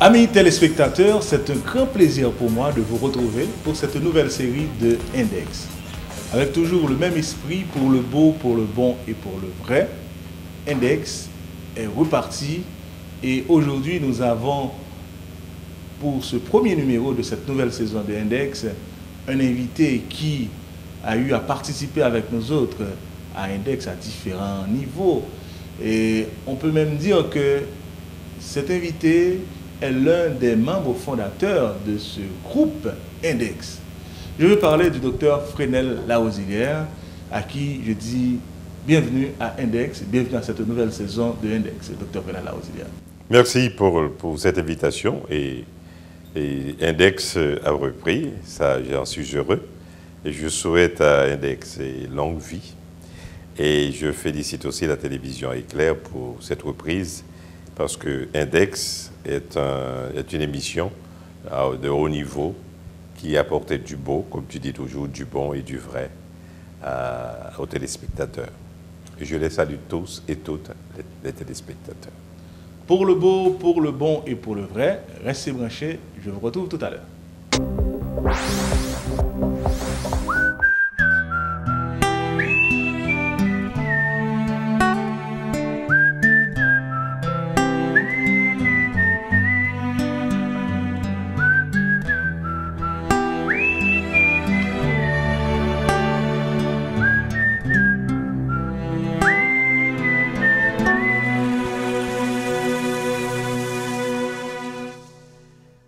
Amis téléspectateurs, c'est un grand plaisir pour moi de vous retrouver pour cette nouvelle série de Index. Avec toujours le même esprit pour le beau, pour le bon et pour le vrai, Index est reparti et aujourd'hui nous avons pour ce premier numéro de cette nouvelle saison de Index un invité qui a eu à participer avec nous autres à Index à différents niveaux. Et on peut même dire que cet invité est l'un des membres fondateurs de ce groupe Index. Je veux parler du docteur Fresnel Laosilière, à qui je dis bienvenue à Index, bienvenue à cette nouvelle saison de Index, docteur Fresnel Laosilière. Merci pour, pour cette invitation et, Index a repris, ça j'en suis heureux et je souhaite à Index longue vie et je félicite aussi la télévision Éclair pour cette reprise parce que Index est, est une émission de haut niveau qui apportait du beau, comme tu dis toujours, du bon et du vrai aux téléspectateurs. Je les salue tous et toutes les, téléspectateurs. Pour le beau, pour le bon et pour le vrai, restez branchés. Je vous retrouve tout à l'heure.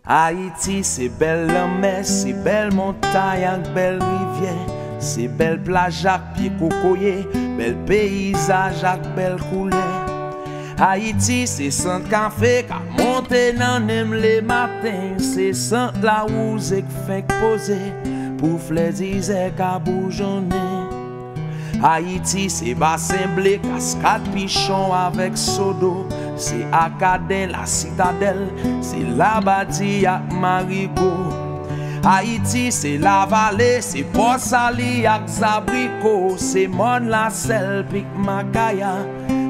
Haïti, c'est belle la mer, c'est belle montagne belle rivière, c'est belle plage avec pied cocoyer, bel paysage avec belle couleur. Haïti, c'est sans café qu'a monté dans les matins, c'est sans la qui fait poser, pour fléziser qu'a bourgeonner. Haïti, c'est bassin blé, cascade pichon avec sodo. Se akade la sitadel Se la bati ak marigo Haiti se la vale Se posali ak zabriko Se mon la sel pik makaya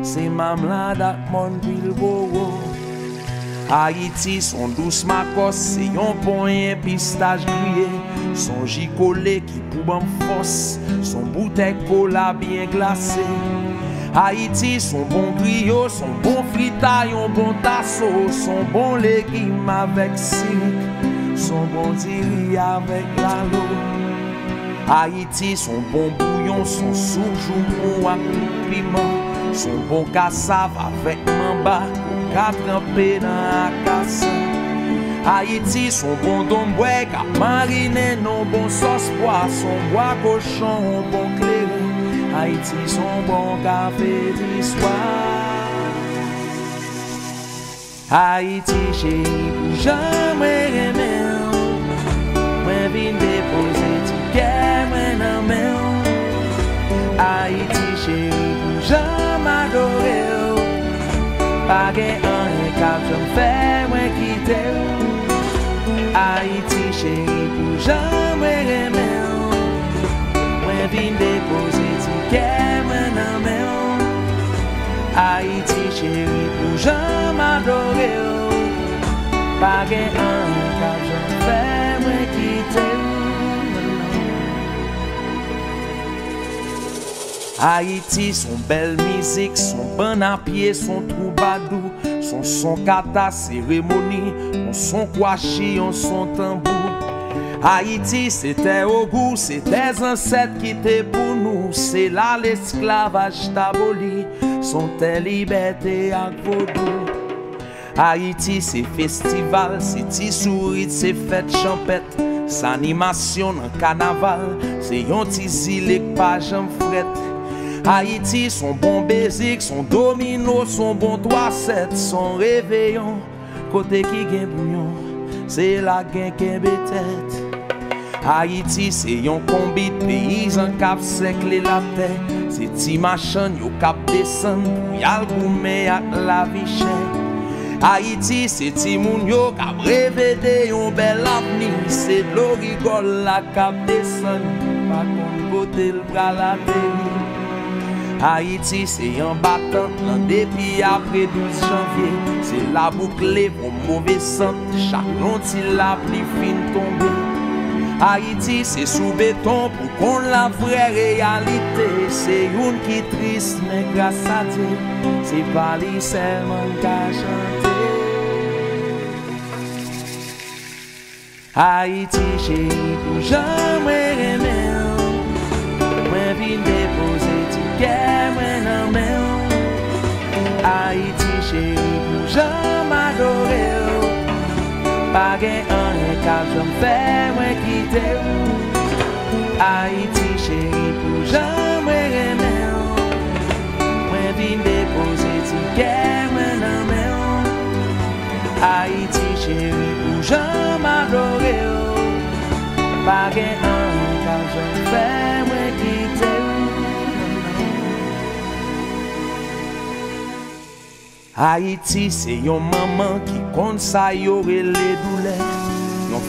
Se mamlad ak mon bilbowo Haiti son dous makos Se yon ponyen pistaj griye Son jikole ki pou ban fos Son boutek kola bien glase Haïti, son bon griot, son bon fritaille, un bon tasso, son bon légume avec sirik, son bon diri avec l'alo. Haïti, son bon bouillon, son soujou avec tout piment, son bon cassave avec mamba, quatre trempé dans la. Haïti, son bon domboué, mariné, non bon sauce poisson, bois cochon, bon clairin. Haiti son bon kafe d'hiswa Haiti che yi pou jan mwen remen Mwen vin depoze ti kè mwen nan men Haiti che yi pou jan m'adore Pa gen an e kap jan fè Haïti son belle musique, son bon à pied, son troubadou Son son kata cérémonie, son son kwashi, son tambour Haïti, c'était au goût, c'est des ancêtres qui étaient pour nous. C'est là l'esclavage aboli, sont tes liberté à vaudou. Haïti, c'est festival, c'est tisourit, c'est fête champette. C'est animation dans carnaval, c'est yon tizile pas j'en fret. Haïti, son bon baiser, son domino, son bon 3-7, son réveillon. Côté qui gagne bouillon, c'est la gain qui tête. Haïti, c'est yon paysans cap sec les la terre. C'est ti machin yo cap descend, yal gourmet ak la vie Haiti se ti moun yo Kab revede yon bel avni Se dlo rigol la kap desen Pa kon kote l pral ateni Haiti se yon batan Lan depi apre 12 janvye Se la boukle pou mouve sant Chak lonti la pli fin tombe Haiti se sou beton pou kon la vre realite Se yon ki trist men grasa te Se pali selman ka chante Haiti chéri pou jan mwen remen Mwen vin depose ti kè mwen nan men Haiti chéri pou jan m'adore Pa gen an Kab jom fè mwen kite ou. Haiti chéri pou jan mwen remè ou. Mwen vin depose ti kè mwen nan mè ou. Haiti chéri pou jom adore ou. Pa gen an ou jom fè mwen kite ou. Haiti se yon maman ki kon sa yore le doulè.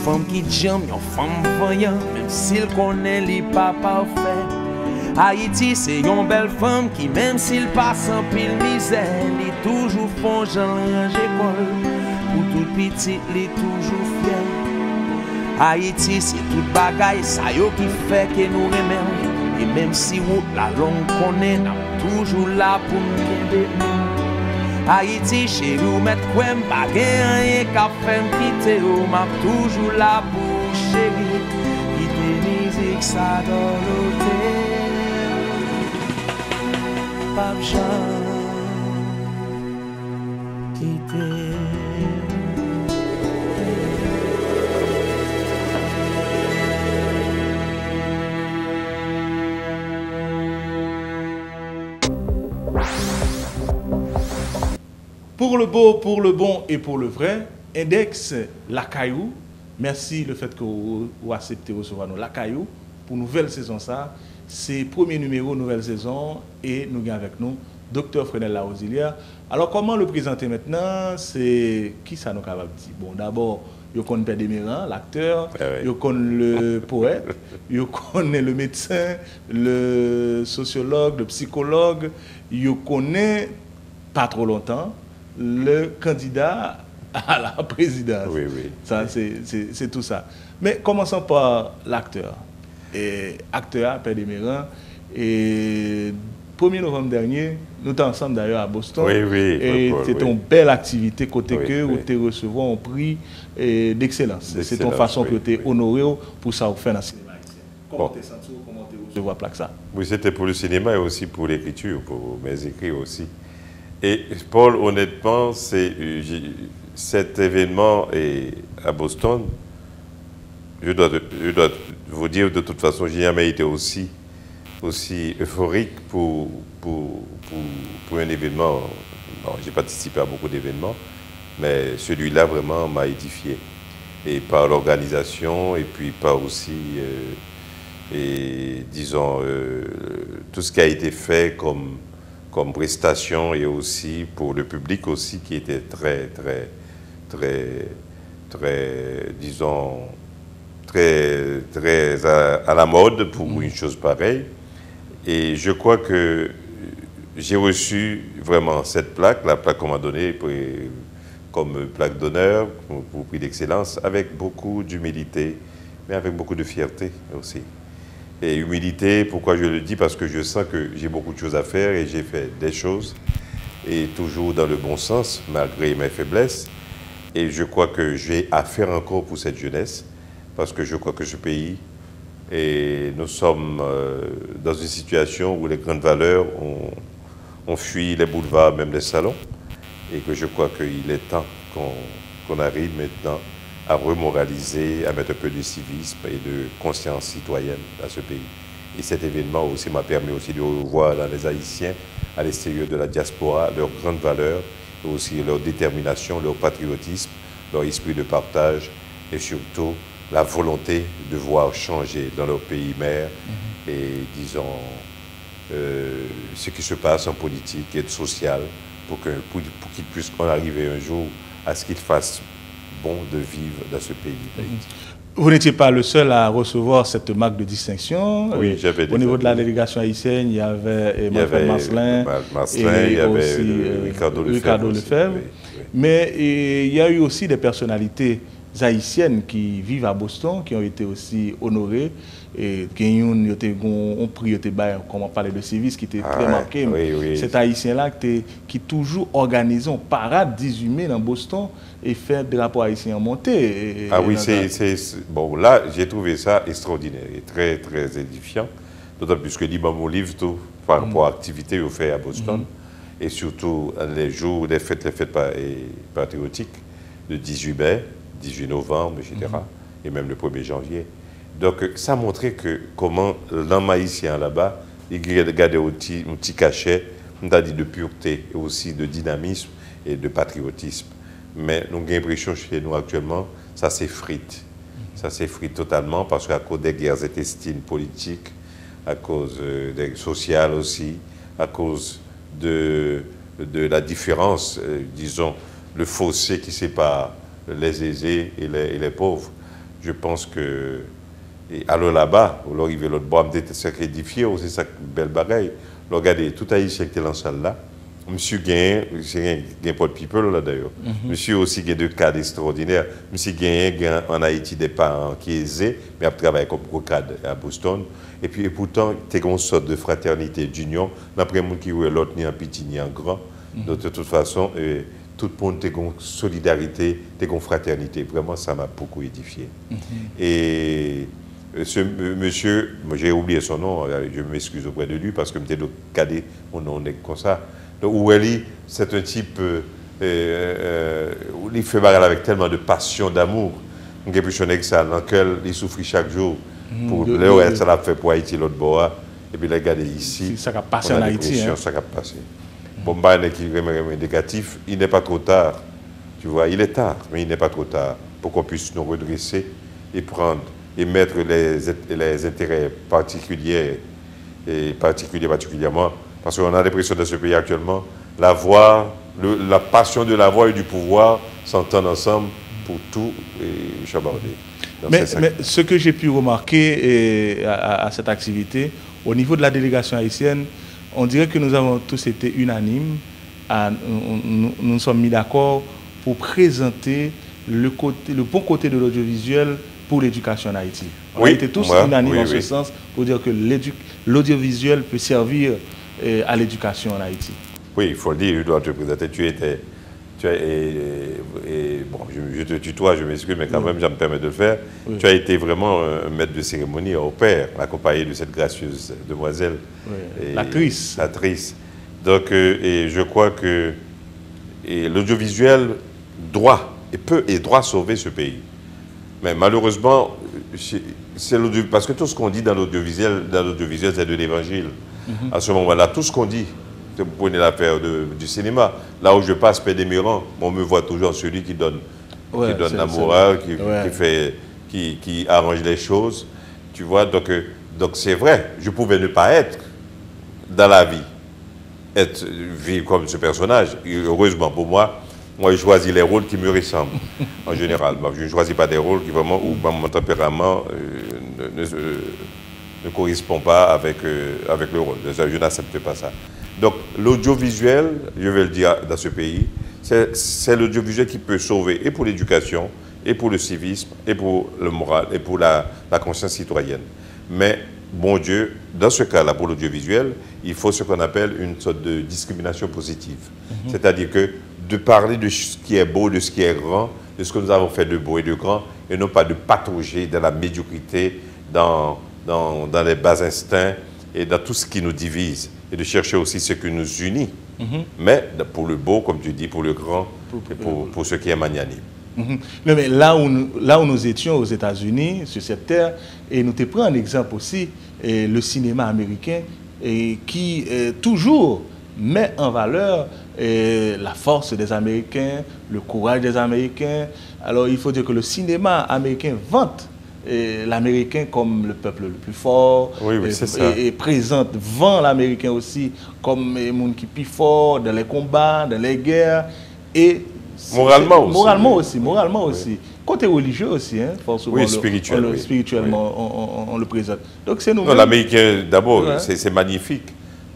Femme qui jam, yon femme voyant, même s'il connaît les pas parfait. Haïti, c'est yon belle femme qui, même s'il passe en pile misère, li toujours font Jean école. Pour tout petit, li toujours fier. Haïti, c'est tout bagaille, ça yo qui fait que nous remercions. Et même si route la longue connaît, n'a toujours là pour nous Haiti che ou met kwen pa gen anye ka fem Kite ou map toujou la pou cheri Kite mizik sa dolote Pap chan Kite Pour le beau, pour le bon et pour le vrai, Index La Caillou. Merci le fait que vous, vous acceptez de recevoir nous La Caillou. Pour nouvelle saison ça. C'est premier numéro nouvelle saison. Et nous avons avec nous Dr Frenel Laosilière. Alors comment le présenter maintenant? C'est qui ça nous capable de dire? Bon d'abord, il connaît Père Demiran, l'acteur, il connaît le poète, il connaît le médecin, le sociologue, le psychologue, il connaît pas trop longtemps le candidat à la présidence. Oui, oui. Ça, c'est tout ça. Mais commençons par l'acteur. Et acteur, Père et 1er novembre dernier, nous étions ensemble d'ailleurs à Boston. Oui, oui. Et c'était une belle activité côté que où tu recevoir un prix d'excellence. C'est une façon que tu es honoré pour ça, faire dans le cinéma. Comment tu senti comment tu recevoir plaque ça Oui, c'était pour le cinéma et aussi pour l'écriture, pour mes écrits aussi. Et Paul, honnêtement, c'est cet événement est à Boston. Je dois, vous dire de toute façon, j'ai jamais été aussi, euphorique pour, un événement. j'ai participé à beaucoup d'événements, mais celui-là vraiment m'a édifié. Et par l'organisation, et puis par aussi, euh, disons, euh, tout ce qui a été fait comme comme prestation et aussi pour le public aussi qui était très, très, très, très, disons, très, très à, la mode pour mm. une chose pareille. Et je crois que j'ai reçu vraiment cette plaque, la plaque qu'on m'a donnée comme plaque d'honneur, pour prix d'excellence, avec beaucoup d'humilité, mais avec beaucoup de fierté aussi. Et humilité, pourquoi je le dis? Parce que je sens que j'ai beaucoup de choses à faire et j'ai fait des choses, et toujours dans le bon sens, malgré mes faiblesses. Et je crois que j'ai à faire encore pour cette jeunesse, parce que je crois que ce pays, et nous sommes euh, dans une situation où les grandes valeurs ont, ont fui les boulevards, même les salons, et que je crois qu'il est temps qu'on arrive maintenant à remoraliser, à mettre un peu de civisme et de conscience citoyenne dans ce pays. Et cet événement aussi m'a permis aussi de revoir dans les Haïtiens, à l'extérieur de la diaspora, leurs grandes valeurs, et aussi leur détermination, leur patriotisme, leur esprit de partage et surtout la volonté de voir changer dans leur pays mère et disons euh, ce qui se passe en politique et social pour qu'ils pour, puissent arriver un jour à ce qu'ils fassent bon de vivre dans ce pays d'Haïti. Vous n'étiez pas le seul à recevoir cette marque de distinction. Oui, j'avais Au niveau de la délégation haïtienne, il y avait Emmanuel Marcelin, et il y avait aussi, euh, Ricardo Lefebvre. Ricardo Lefebvre. Mais il y a eu aussi des personnalités haïtiennes qui vivent à Boston, qui ont été aussi honorées. Et qui ont pris, comment parler de service, qui était très Ah, marqué. oui, oui. Cet haïtien-là qui, qui toujours organisé en parade 18 mai dans Boston et fait des rapports haïtiens montés. Et- Ah oui, c'est, Bon, là, j'ai trouvé ça extraordinaire et très, très édifiant. D'autant plus que dit dans mon livre tout par rapport à l'activité qu'on fait à Boston. Et surtout les jours des fêtes, les fêtes patriotiques, le 18 mai, 18 novembre, etc. Et même le 1er janvier. Donc, ça montrait que comment l'homme haïtien là-bas, il gardait petit, un petit cachet, on dit de pureté et aussi de dynamisme et de patriotisme. Mais nous avons l'impression chez nous actuellement, ça s'effrite. Ça s'effrite totalement parce qu'à cause des guerres intestines politiques, à cause euh, des sociales aussi, à cause de, de la différence, euh, disons, le fossé qui sépare les aisés et les pauvres. Je pense que. Et alors là-bas, on arrive l'autre bois, on c'est édifié, c'est ça belle bagaille. Regardez, tout Haïtien qui était dans la salle là, Monsieur Gain, c'est un Paul People là d'ailleurs. Monsieur aussi a deux cadres extraordinaires. Monsieur gain en Haïti des parents qui aisés, mais a travaillé comme cadre à Boston. Et puis et pourtant, tu une sorte de fraternité, d'union. D'après moi qui est l'autre ni en petit ni en grand. Donc, de toute façon, euh, tout le monde a une solidarité, une fraternité. Vraiment, ça m'a beaucoup édifié. Et euh, ce euh, monsieur, moi, j'ai oublié son nom, euh, je m'excuse auprès de lui parce que j'étais le cadet, mon nom est comme ça. Donc, Oueli, c'est un type, euh, euh, euh, il fait bagarre avec tellement de passion, d'amour. Il a que ça, dans lequel il souffre chaque jour. Pour de- le ça l'a fait pour Haïti, l'autre bois. Et puis, regardez ici. C'est ça a passé on a en Haïti, hein. Ça a passé. Bon, bah, il a négatif. Il n'est pas trop tard. Tu vois, il est tard, mais il n'est pas trop tard pour qu'on puisse nous redresser et prendre et mettre les, les intérêts particuliers et particuliers particulièrement parce qu'on a l'impression dans ce pays actuellement la voix, le- la passion de la voix et du pouvoir s'entendent ensemble pour tout et chabarder. Mais, mais ce que j'ai pu remarquer à, cette activité, au niveau de la délégation haïtienne, on dirait que nous avons tous été unanimes, à- nous, nous- nous nous sommes mis d'accord pour présenter le, côté, le bon côté de l'audiovisuel pour l'éducation en Haïti. On Oui, a été tous unanimes oui, en ce sens pour dire que l'audiovisuel peut servir eh, à l'éducation en Haïti. Oui, il faut le dire, je dois te présenter. Tu étais. Tu as, et, et- bon, je, je te tutoie, je m'excuse, mais quand même, je me permets de le faire. Tu as été vraiment un maître de cérémonie au père, accompagné de cette gracieuse demoiselle. Et- l'actrice. L'actrice. Donc, euh, et je crois que l'audiovisuel doit et peut et doit sauver ce pays. Mais malheureusement, c'est parce que tout ce qu'on dit dans l'audiovisuel, dans l'audiovisuel, c'est de l'évangile. Mhm. À ce moment-là, tout ce qu'on dit, vous prenez l'affaire du cinéma, là où je passe Pédémiran, on me voit toujours celui qui donne, Ouais, qui donne la morale, qui, ouais. qui fait, qui, qui arrange les choses. Tu vois, donc euh, donc c'est vrai, je pouvais ne pas être dans la vie, être vivre comme ce personnage. Et heureusement pour moi, moi, je choisis les rôles qui me ressemblent, en général. Je ne choisis pas des rôles qui vraiment, où mon tempérament euh, ne, ne- ne correspond pas avec, euh, avec le rôle. Je n'accepte pas ça. Donc, l'audiovisuel, je vais le dire dans ce pays, c'est l'audiovisuel qui peut sauver et pour l'éducation, et pour le civisme, et pour le moral, et pour la, la conscience citoyenne. Mais, bon Dieu, dans ce cas-là, pour l'audiovisuel, il faut ce qu'on appelle une sorte de discrimination positive. C'est-à-dire que de parler de ce qui est beau, de ce qui est grand, de ce que nous avons fait de beau et de grand, et non pas de patauger dans la médiocrité, dans, dans, dans les bas instincts et dans tout ce qui nous divise, et de chercher aussi ce qui nous unit, mais pour le beau, comme tu dis, pour le grand, et pour, pour ce qui est magnanime. Non, mais là où, nous, là où nous étions aux États-Unis, sur cette terre, et nous te prenons un exemple aussi, et le cinéma américain, et qui euh, toujours met en valeur la force des Américains, le courage des Américains. Alors il faut dire que le cinéma américain vante l'Américain comme le peuple le plus fort. Oui, oui, et, c'est ça. et- et présente, vend l'Américain aussi comme un monde qui est plus fort dans les combats, dans les guerres. Et Moralement aussi. Moralement aussi, moralement aussi. Côté religieux aussi, hein, fort souvent, Oui, on le- spirituel, on le- spirituellement, on, le présente. Donc c'est nous l'américain, d'abord, Ouais. c'est magnifique,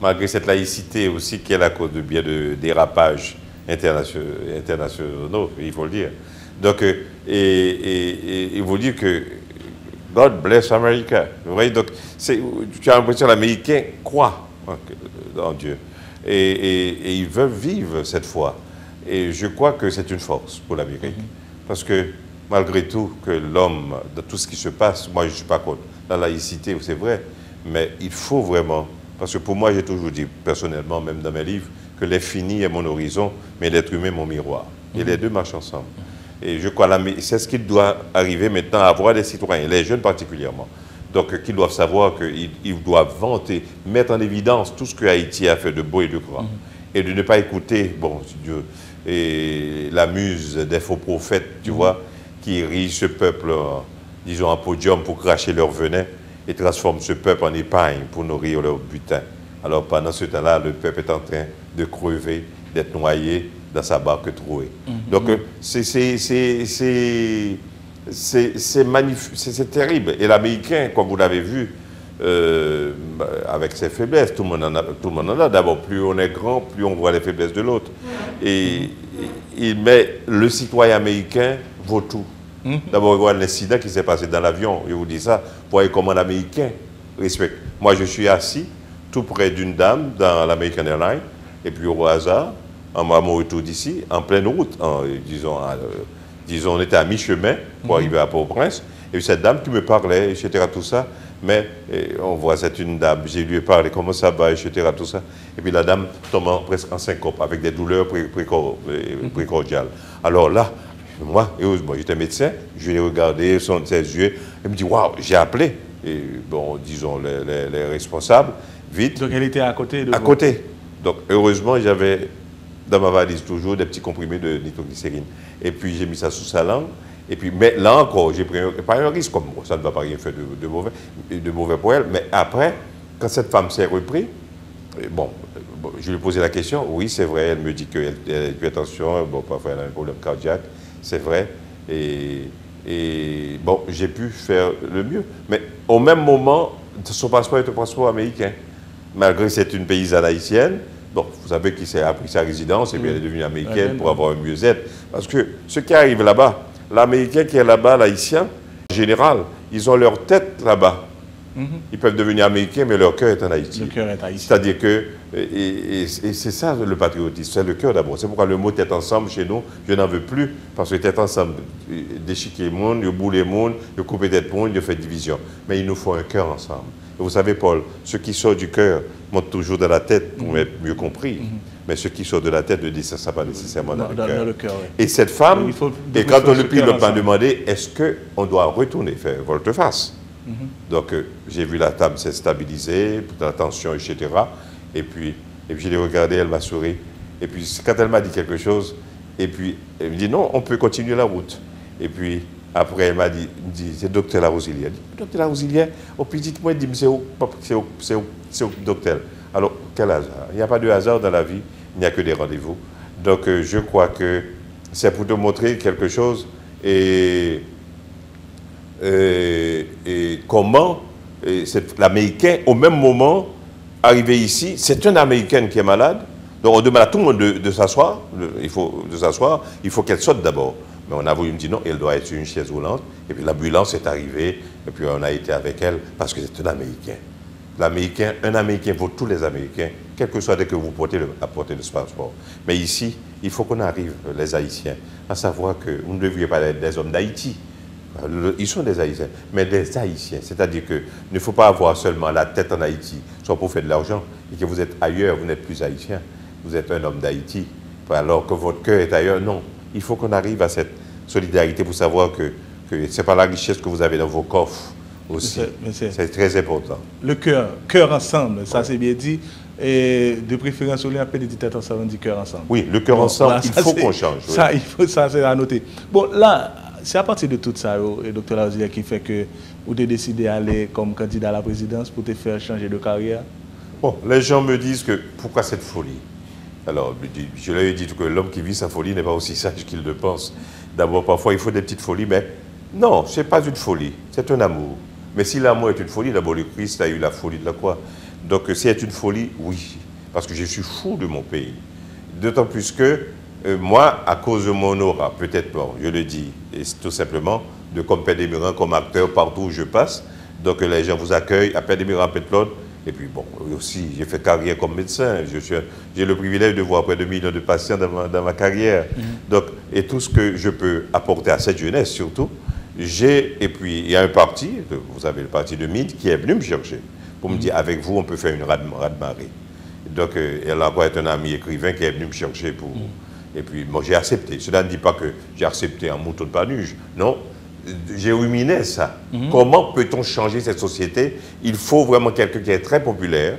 malgré cette laïcité aussi qui est la cause de bien de dérapages internationaux, il faut le dire. Donc, euh, et, et- et il faut dire que God bless America. Vous voyez, donc, tu as l'impression que l'Américain croit en, Dieu. Et, ils veulent vivre cette foi. Et je crois que c'est une force pour l'Amérique. Parce que malgré tout, que l'homme, de tout ce qui se passe, moi je ne suis pas contre la laïcité, c'est vrai, mais il faut vraiment, parce que pour moi j'ai toujours dit personnellement, même dans mes livres, que l'infini est mon horizon, mais l'être humain est mon miroir. Et les deux marchent ensemble. Et je crois que c'est ce qui doit arriver maintenant à avoir des citoyens, les jeunes particulièrement. Donc, qu'ils doivent savoir qu'ils ils doivent vanter, mettre en évidence tout ce que Haïti a fait de beau et de grand. Et de ne pas écouter, bon, Dieu, et la muse des faux prophètes, tu vois, qui érigent ce peuple, disons, en podium pour cracher leur venin et transforment ce peuple en épargne pour nourrir leur butin. Alors, pendant ce temps-là, le peuple est en train de crever, d'être noyé dans sa barque trouée. Donc, euh, c'est- terrible. Et l'Américain, comme vous l'avez vu, euh, avec ses faiblesses, tout le monde en a. Tout le monde en a. D'abord, plus on est grand, plus on voit les faiblesses de l'autre. Et, et- mais le citoyen américain vaut tout. D'abord, regarde l'incident qui s'est passé dans l'avion. Je vous dis ça, pour voir comment l'Américain respecte. Moi, je suis assis tout près d'une dame dans l'American Airlines, et puis au hasard, en à mon retour d'ici, en pleine route, en, euh, disons, à, euh, disons, on était à mi-chemin pour arriver à Port-au-Prince, et puis cette dame qui me parlait, etc., tout ça, mais euh, on voit, c'est une dame, j'ai lui parlé, comment ça va, etc., tout ça, et puis la dame tombe en- presque en syncope, avec des douleurs pré- précor- euh, précordiales. Alors là, moi, heureusement, j'étais médecin, je l'ai regardé, son, ses yeux, elle me dit, waouh, j'ai appelé, et bon, disons, les, les- les responsables, vite, Donc elle était à côté de à vous. côté. Donc, heureusement, j'avais dans ma valise toujours des petits comprimés de nitroglycérine. Et puis, j'ai mis ça sous sa langue. Et puis, mais là encore, j'ai pris un, pas un risque, comme ça ne va pas rien faire de, de mauvais, de mauvais pour elle. Mais après, quand cette femme s'est reprise, bon, bon, je lui ai posé la question. Oui, c'est vrai, elle me dit qu'elle fait attention, bon, parfois elle a un problème cardiaque, c'est vrai. Et, et bon, j'ai pu faire le mieux. Mais au même moment, son passeport est un passeport américain. Malgré que c'est une paysanne haïtienne, bon, vous savez qu'il s'est appris sa résidence et puis elle est devenue américaine pour avoir un mieux-être. Parce que ce qui arrive là-bas, l'américain qui est là-bas, l'haïtien, en général, ils ont leur tête là-bas. Ils peuvent devenir américains, mais leur cœur est en Haïti. Le cœur est haïtien. C'est-à-dire que, et, et- et c'est ça le patriotisme, c'est le cœur d'abord. C'est pourquoi le mot tête ensemble chez nous, je n'en veux plus, parce que tête ensemble, déchiquer le monde, le bouler le monde, couper tête monde, il fait division. Mais il nous faut un cœur ensemble. Et vous savez, Paul, ce qui sort du cœur monte toujours dans la tête pour être mieux compris. Mais ce qui sort de la tête ne descend pas nécessairement dans, Dans- le dans- cœur. dans le cœur, oui. Et cette femme, Donc, il faut et quand on le le m'a demandé est-ce qu'on doit retourner faire volte-face? Donc, euh, j'ai vu la table s'est stabilisée, la tension, etc. Et puis, et puis je l'ai regardée, elle m'a souri. Et puis, quand elle m'a dit quelque chose, et puis, elle me dit non, on peut continuer la route. Et puis, après, elle m'a dit, dit c'est docteur Larosilière. Je dis, docteur Larosilière, au plus dites-moi, dit, c'est où, docteur Alors, quel hasard? Il n'y a pas de hasard dans la vie, il n'y a que des rendez-vous. Donc, euh, je crois que c'est pour te montrer quelque chose. Et euh, et comment l'Américain, au même moment, arrivé ici, c'est une Américaine qui est malade. Donc on demande à tout le monde de, s'asseoir, il faut de s'asseoir, il faut qu'elle saute d'abord. Mais on a voulu me dire non, elle doit être sur une chaise roulante. Et puis l'ambulance est arrivée, et puis on a été avec elle parce que c'est un Américain. L'Américain, un Américain vaut tous les Américains, quel que soit dès que vous portez le passeport. Mais ici, il faut qu'on arrive, les Haïtiens, à savoir que vous ne devriez pas être des hommes d'Haïti. Le- Ils sont des Haïtiens, mais des Haïtiens. C'est-à-dire qu'il ne faut pas avoir seulement la tête en Haïti, soit pour faire de l'argent, et que vous êtes ailleurs, vous n'êtes plus Haïtien. Vous êtes un homme d'Haïti, alors que votre cœur est ailleurs. Non, il faut qu'on arrive à cette solidarité pour savoir que, que ce n'est pas la richesse que vous avez dans vos coffres aussi. C'est- très important. Le cœur, cœur ensemble, ça c'est bien dit. Et de préférence, on l'a appelé des têtes ensemble, on dit cœur ensemble. Oui, le cœur Bon, ensemble, il ça, faut qu'on change. oui. Ça, il faut, ça c'est à noter. Bon, là, c'est à partir de tout ça, docteur Lausier, qui fait que vous avez décidé d'aller comme candidat à la présidence pour te faire changer de carrière Bon, les gens me disent que pourquoi cette folie? Alors, je leur ai dit que l'homme qui vit sa folie n'est pas aussi sage qu'il le pense. D'abord, parfois, il faut des petites folies, mais non, ce n'est pas une folie, c'est un amour. Mais si l'amour est une folie, d'abord, le Christ a eu la folie de la croix. Donc, si c'est une folie, oui, parce que je suis fou de mon pays. D'autant plus que euh, moi, à cause de mon aura, peut-être, bon, je le dis, et tout simplement, de comme Père comme acteur partout où je passe, donc les gens vous accueillent à Père Pétlon, Pétlode, et puis bon, aussi, j'ai fait carrière comme médecin. J'ai le privilège de voir près de millions de patients dans ma, carrière. Mhm. Donc, et tout ce que je peux apporter à cette jeunesse, surtout, j'ai, et puis il y a un parti, vous avez le parti de MID, qui est venu me chercher pour me mhm. dire, avec vous, on peut faire une rade-marée. Donc, euh, elle a encore un ami écrivain qui est venu me chercher pour... Mhm. Et puis, moi, j'ai accepté. Cela ne dit pas que j'ai accepté un mouton de panuge. Non, j'ai ruminé ça. Mhm. Comment peut-on changer cette société? Il faut vraiment quelqu'un qui est très populaire,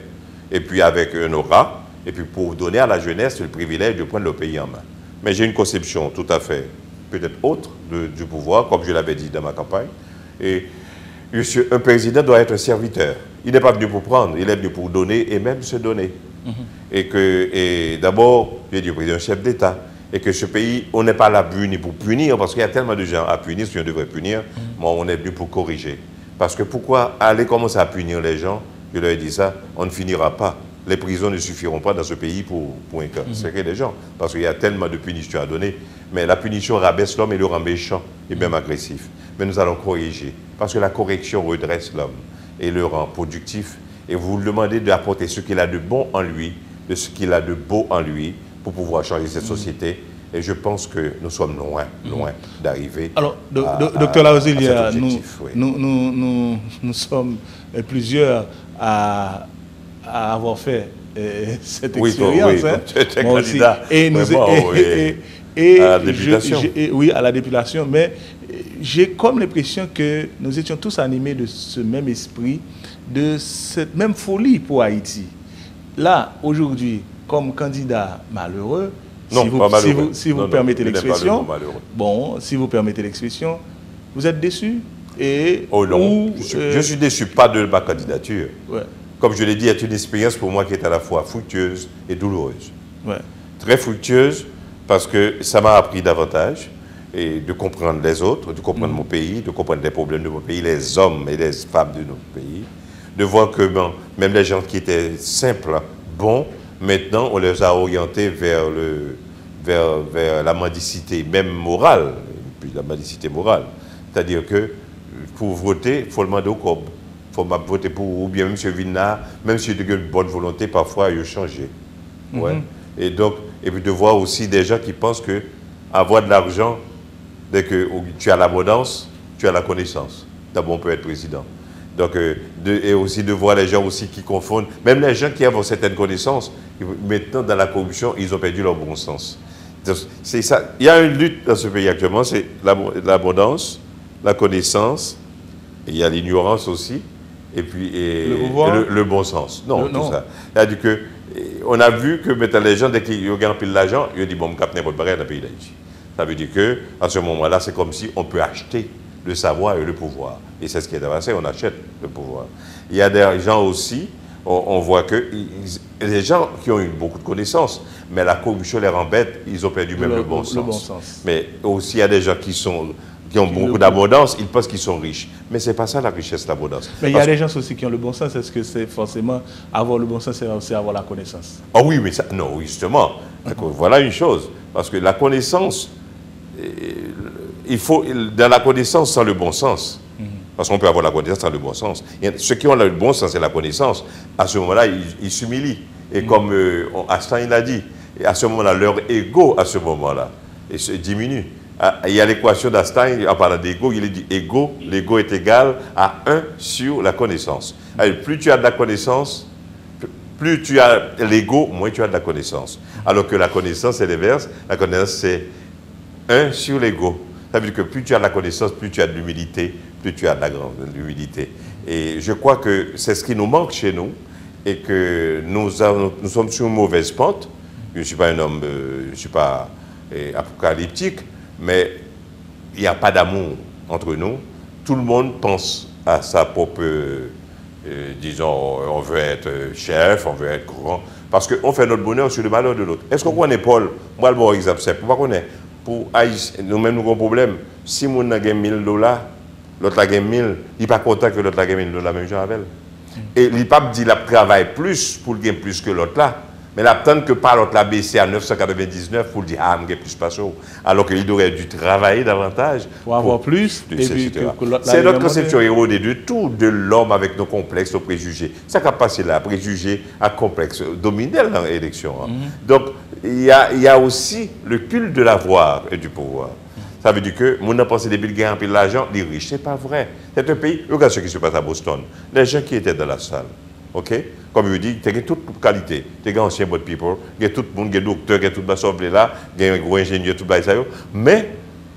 et puis avec un aura, et puis pour donner à la jeunesse le privilège de prendre le pays en main. Mais j'ai une conception tout à fait peut-être autre du pouvoir, comme je l'avais dit dans ma campagne. Et un président doit être un serviteur. Il n'est pas venu pour prendre, il est venu pour donner et même se donner. Mhm. Et que, et d'abord, j'ai dit au président chef d'État, et que ce pays, on n'est pas là pour punir, parce qu'il y a tellement de gens à punir, si on devrait punir, moi, on est venu pour corriger. Parce que pourquoi aller commencer à punir les gens? Je leur ai dit ça, on ne finira pas. Les prisons ne suffiront pas dans ce pays pour, pour incarcérer les gens, parce qu'il y a tellement de punitions à donner. Mais la punition rabaisse l'homme et le rend méchant et même agressif. Mais nous allons corriger, parce que la correction redresse l'homme et le rend productif. Et vous lui demandez d'apporter ce qu'il a de bon en lui, de ce qu'il a de beau en lui, pour pouvoir changer cette société. Et je pense que nous sommes loin, loin d'arriver. Alors, docteur Lausilia, nous, nous, nous, nous, sommes plusieurs à, avoir fait euh, cette expérience. Oui, hein. candidat. Et, nous, et, à la dépilation. oui, à la dépilation. Mais j'ai comme l'impression que nous étions tous animés de ce même esprit, de cette même folie pour Haïti. Là, aujourd'hui, comme candidat malheureux, si vous, Si vous, permettez l'expression, bon, si vous permettez l'expression, vous êtes déçu et oh non, je, euh, suis, déçu pas de ma candidature. Comme je l'ai dit, c'est une expérience pour moi qui est à la fois fructueuse et douloureuse. Très fructueuse parce que ça m'a appris davantage et de comprendre les autres, de comprendre mm. mon pays, de comprendre les problèmes de mon pays, les hommes et les femmes de notre pays, de voir que même les gens qui étaient simples, bons, Maintenant, on les a orientés vers, le, vers, vers la mendicité, même morale, puis la mendicité morale. C'est-à-dire que pour voter, il faut demander au COB. Il faut voter pour, ou bien M. Vinard, même s'il a une bonne volonté, parfois, il a changé. Ouais. Mhm. Et donc, et puis de voir aussi des gens qui pensent que avoir de l'argent, dès que tu as l'abondance, tu as la connaissance. D'abord, on peut être président. Donc, euh, et aussi de voir les gens aussi qui confondent, même les gens qui ont certaines connaissances, maintenant dans la corruption, ils ont perdu leur bon sens. C'est ça. Il y a une lutte dans ce pays actuellement, c'est l'abondance, la connaissance, et il y a l'ignorance aussi, et puis le, bon sens. Non, tout ça. C'est-à-dire que on a vu que maintenant les gens, dès qu'ils gagnent de l'argent, ils disent bon, on capte n'importe dans le pays d'Haïti. Ça veut dire que à ce moment-là, c'est comme si on peut acheter le savoir et le pouvoir. Et c'est ce qui est avancé, on achète le pouvoir. Il y a des gens aussi, on, voit que les gens qui ont eu beaucoup de connaissances, mais la corruption les embête, ils ont perdu même le, bon, sens. Mais aussi, il y a des gens qui sont qui ont beaucoup d'abondance, ils pensent qu'ils sont riches. Mais ce n'est pas ça la richesse, l'abondance. Mais il y a des gens aussi qui ont le bon sens. Est-ce que c'est forcément avoir le bon sens, c'est aussi avoir la connaissance? Ah oui, mais ça, non, justement. Voilà une chose. Parce que la connaissance, il faut, dans la connaissance sans le bon sens, parce qu'on peut avoir la connaissance sans le bon sens. ceux qui ont le bon sens et la connaissance, à ce moment-là, ils s'humilient. Et mhm. comme euh, Astin il a dit, à ce moment-là, leur ego, à ce moment-là, se diminue. Ah, il y a l'équation d'Astin, en parlant d'ego, il dit ego, l'ego est égal à 1 sur la connaissance. plus tu as de la connaissance, plus tu as l'ego, moins tu as de la connaissance. Alors que la connaissance, c'est l'inverse. La connaissance, c'est 1 sur l'ego. Ça veut dire que plus tu as de la connaissance, plus tu as de l'humilité, plus tu as de la grande humilité. Et je crois que c'est ce qui nous manque chez nous et que nous, sommes sur une mauvaise pente. Je ne suis pas un homme, euh, je ne suis pas euh, apocalyptique, mais il n'y a pas d'amour entre nous. Tout le monde pense à sa propre, euh, disons, on veut être chef, on veut être grand, parce qu'on fait notre bonheur sur le malheur de l'autre. Est-ce qu'on connaît Paul? Moi, le bon exemple, c'est pourquoi qu'on est Pour nous-mêmes, nous avons un problème. Si on a 1000 dollars, l'autre a 1000, il n'est pas content que l'autre a 1000 dollars, même genre avec Et il pas dit qu'il travaille plus pour gagner plus que l'autre là. Mais l'attente que par l'autre l'a baissé à 999 pour dire ah, je plus pas Alors qu'il aurait dû travailler davantage. Pour avoir plus. C'est notre conception erronée de tout, de l'homme avec nos complexes, nos préjugés. Ça qui a passé là, préjugés à complexes, dominés dans l'élection. Hein. Mhm. Donc, il y, a, aussi le culte de l'avoir et du pouvoir. Ça veut dire que, mon a pensé des billes gagnent de l'argent, les riches. Ce n'est pas vrai. C'est un pays, regarde ce qui se passe à Boston. Les gens qui étaient dans la salle, OK Comme je dis, tu as toute qualité. Tu as ancien bonne people, tu as tout le monde, tu as docteur, tu as tout le là, tu as un gros ingénieur, tout ça. Mais.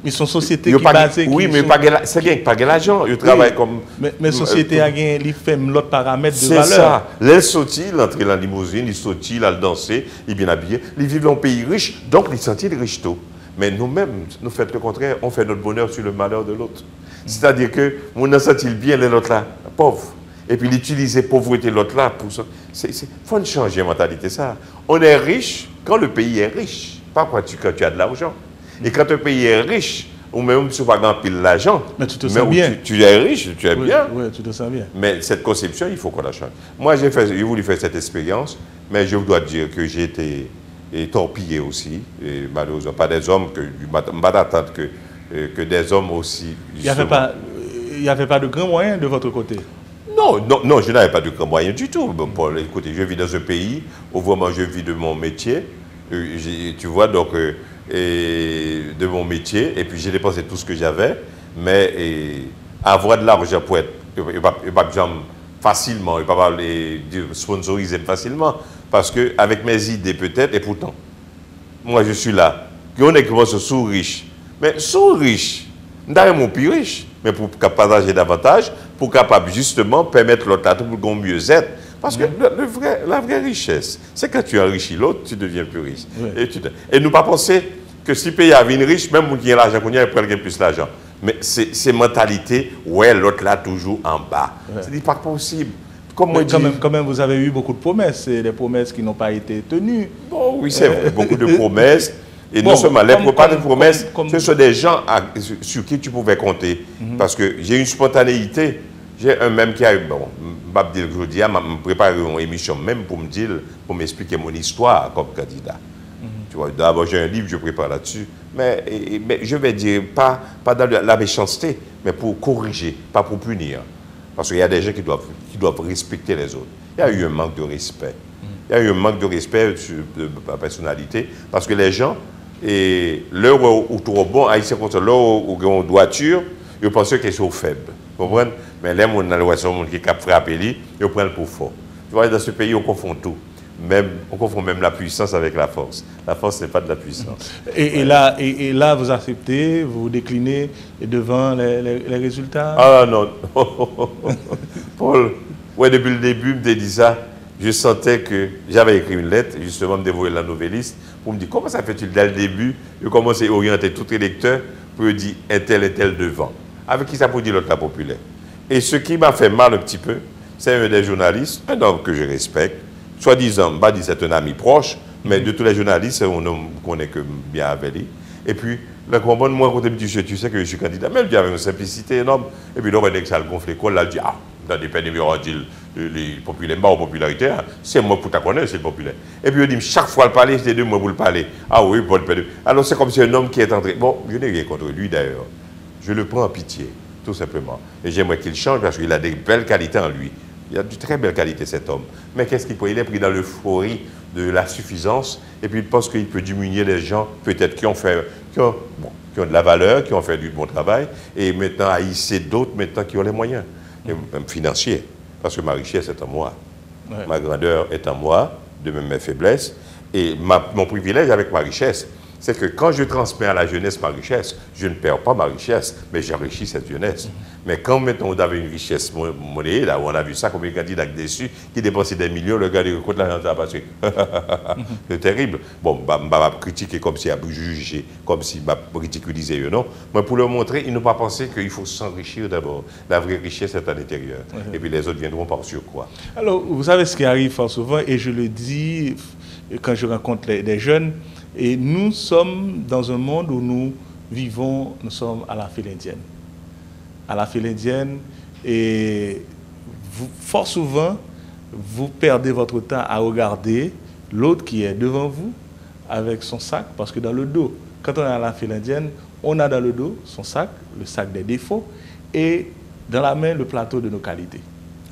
Ils sont sociétés qui basent. Oui, mais c'est bien, pas l'argent. Ils travaillent comme. Mais, mais société a gagné, ils font l'autre paramètre de valeur. C'est ça. Les sorti, ils entrent dans la limousine, ils sortent, ils danser, ils bien habillés. Ils vivent dans un pays riche, donc ils sentent riches tôt. Mais nous-mêmes, nous faisons le contraire, on fait notre bonheur sur le malheur de l'autre. C'est-à-dire que, nous nous sent bien l'autre là, pauvre et puis l'utiliser pauvreté l'autre là pour ça. Il faut changer la mentalité ça. On est riche quand le pays est riche, pas quand tu, quand tu as de l'argent. Et quand un pays est riche, ou même si tu pas pile l'argent, mais tu te sens bien. Tu, es riche, tu es bien. Oui, tu te sens bien. Mais cette conception, il faut qu'on la change. Moi, j'ai voulu faire cette expérience, mais je dois dire que j'ai été torpillé aussi, et malheureusement, pas des hommes, que, pas d'attente que, euh, que des hommes aussi. Il n'y avait, pas, avait pas de grands moyens de votre côté? Non, non, non, je n'avais pas de moyen du tout. Bon, Paul, écoutez, je vis dans un pays où vraiment je vis de mon métier. Euh, tu vois, donc, euh, et de mon métier. Et puis j'ai dépensé tout ce que j'avais. Mais avoir de l'argent pour être. Il pas facilement, il pas sponsoriser facilement. Parce que avec mes idées peut-être, et pourtant, moi je suis là. On est qui sous riche. Mais sous riche, nous mon plus riche mais pour partager davantage, pour capable justement permettre l'autre à tout pour mieux être. Parce que le, vrai, la vraie richesse, c'est quand tu enrichis l'autre, tu deviens plus riche. Et, tu et nous pas penser que si le pays a une riche, même qui a l'argent, il prend plus l'argent. Mais c'est mentalité, ouais, l'autre là toujours en bas. C'est pas possible. Comme quand, même, quand même, vous avez eu beaucoup de promesses, et des promesses qui n'ont pas été tenues. Bon, oui, c'est vrai, beaucoup de promesses. Et non seulement les pas de promesses, ce sont des gens sur qui tu pouvais compter. Mhm. Parce que j'ai une spontanéité. J'ai un même qui a eu, bon, je dire, m'a préparé une émission même pour me dire, pour m'expliquer mon histoire comme candidat. Mhm. Tu vois, d'abord j'ai un livre, je prépare là-dessus. Mais, mais, je vais dire, pas, pas dans la méchanceté, mais pour corriger, pas pour punir. Parce qu'il y a des gens qui doivent, qui doivent respecter les autres. Il y a eu un manque de respect. Mhm. Il y a eu un manque de respect de ma personnalité. Parce que les gens, et l'heure où es bon, haïtien contre l'heure où tu une droiture, je pense qu'ils sont faibles. Comprenez Mais là, on a le monde qui a frappé, ils prennent pour fort. Tu vois, dans ce pays, on confond tout. Même, on confond même la puissance avec la force. La force, ce n'est pas de la puissance. Et, là, et, là, vous acceptez, vous déclinez devant les, les, résultats? Ah non. Paul, ouais, depuis le début, je me dit ça je sentais que j'avais écrit une lettre, justement, me dévoiler la nouvelliste, pour me dire comment ça fait-il? Dès le début, je commence à orienter tout les lecteurs pour dire un tel et tel devant. Avec qui ça pour dire l'autre populaire? Et ce qui m'a fait mal un petit peu, c'est un des journalistes, un homme que je respecte, soi-disant, pas dit c'est un ami proche, mais de tous les journalistes, c'est un homme qu'on est que bien avec lui. Et puis, le combat, moi, quand tu sais que je suis candidat, même il avait une simplicité énorme. Et puis on a que ça le gonflé, là, il dit, ah, dans des pays les populaires, pas popularité, hein. c'est moi pour ta c'est le populaire. Et puis il dit, chaque fois le parler, c'est de moi pour le parler. Ah oui, parler. Alors c'est comme si un homme qui est entré. Bon, je n'ai rien contre lui d'ailleurs. Je le prends en pitié, tout simplement. Et j'aimerais qu'il change parce qu'il a des belles qualités en lui. Il a de très belles qualités, cet homme. Mais qu'est-ce qu'il peut? Il est pris dans l'euphorie de la suffisance et puis il pense qu'il peut diminuer les gens, peut-être qui ont fait, qui ont, qui ont de la valeur, qui ont fait du bon travail, et maintenant haïsser d'autres maintenant qui ont les moyens, même financiers. Parce que ma richesse est en moi. Ma grandeur est en moi, de même mes faiblesses. Et mon privilège avec ma richesse, c'est que quand je transmets à la jeunesse ma richesse, je ne perds pas ma richesse, mais j'enrichis cette jeunesse. Mais quand maintenant on avait une richesse monnaie, là où on a vu ça, comme un candidat déçu qui dépensait des millions, le gars dit écoute ça parce que c'est terrible. Bon, bah, bah, bah, critiquer comme si, juger comme si bah, ridiculiser non. Mais pour leur montrer, ils n'ont pas pensé qu'il faut s'enrichir d'abord. La vraie richesse est à l'intérieur. Et puis les autres viendront par sur quoi. Alors, vous savez ce qui arrive fort souvent, et je le dis quand je rencontre des jeunes, et nous sommes dans un monde où nous vivons, nous sommes à la file indienne. À la file indienne, et fort souvent, vous perdez votre temps à regarder l'autre qui est devant vous avec son sac, parce que dans le dos, quand on est à la file indienne, on a dans le dos son sac, le sac des défauts, et dans la main le plateau de nos qualités.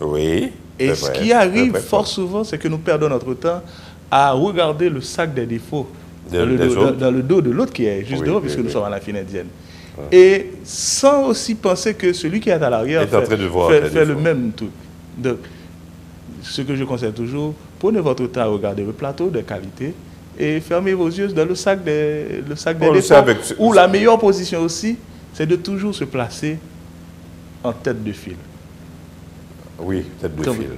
Oui. Et ce qui arrive fort souvent, c'est que nous perdons notre temps à regarder le sac des défauts dans, le dos, de l'autre qui est juste devant, puisque nous sommes à la file indienne. Et sans aussi penser que celui qui est à l'arrière fait, le même truc. Donc, ce que je conseille toujours, prenez votre temps à regarder le plateau de qualité et fermez vos yeux dans le sac des, le sac des défauts. Ou la meilleure position aussi, c'est de toujours se placer en tête de fil. Oui, tête de fil.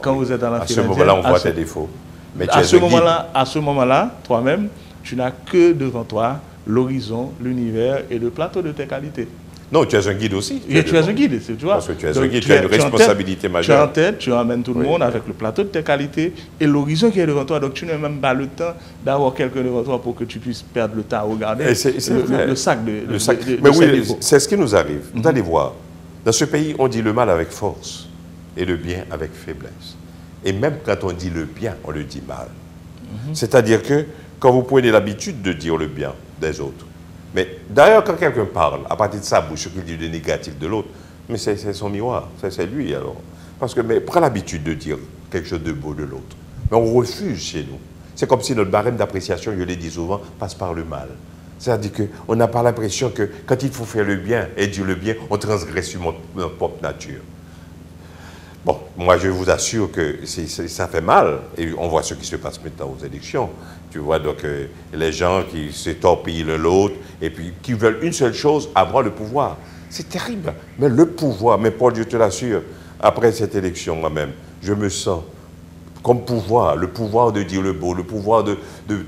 quand vous êtes dans la file. À ce moment-là, on voit tes défauts. Mais à, ce moment-là, à ce moment-là, toi-même, tu n'as que devant toi l'horizon, l'univers et le plateau de tes qualités. Non, tu es un guide aussi. Tu, es, un guide, tu vois. Parce que tu es un guide, tu, as une responsabilité majeure. Tu es en tête, tu emmènes tout le monde avec le plateau de tes qualités et l'horizon qui est devant toi. Donc tu n'as même pas le temps d'avoir quelqu'un devant toi pour que tu puisses perdre le temps à regarder c'est, le, sac de. Le sac. Mais oui, c'est ce qui nous arrive. Vous allez voir, dans ce pays, on dit le mal avec force et le bien avec faiblesse. Et même quand on dit le bien, on le dit mal. Mhm. C'est-à-dire que quand vous prenez l'habitude de dire le bien des autres, mais d'ailleurs, quand quelqu'un parle, à partir de sa bouche, ce qu'il dit de négatif de l'autre, mais c'est son miroir, c'est lui alors. Parce que, mais prends l'habitude de dire quelque chose de beau de l'autre. Mais on refuse chez nous. C'est comme si notre barème d'appréciation, je l'ai dit souvent, passe par le mal. C'est-à-dire qu'on n'a pas l'impression que quand il faut faire le bien et dire le bien, on transgresse notre propre nature. Bon, moi je vous assure que ça fait mal, et on voit ce qui se passe maintenant aux élections. Tu vois, donc euh, les gens qui s'étorpillent l'autre, et puis qui veulent une seule chose, avoir le pouvoir. C'est terrible. Mais le pouvoir, mais Paul, je te l'assure, après cette élection moi-même, je me sens comme pouvoir, le pouvoir de dire le beau, le pouvoir de,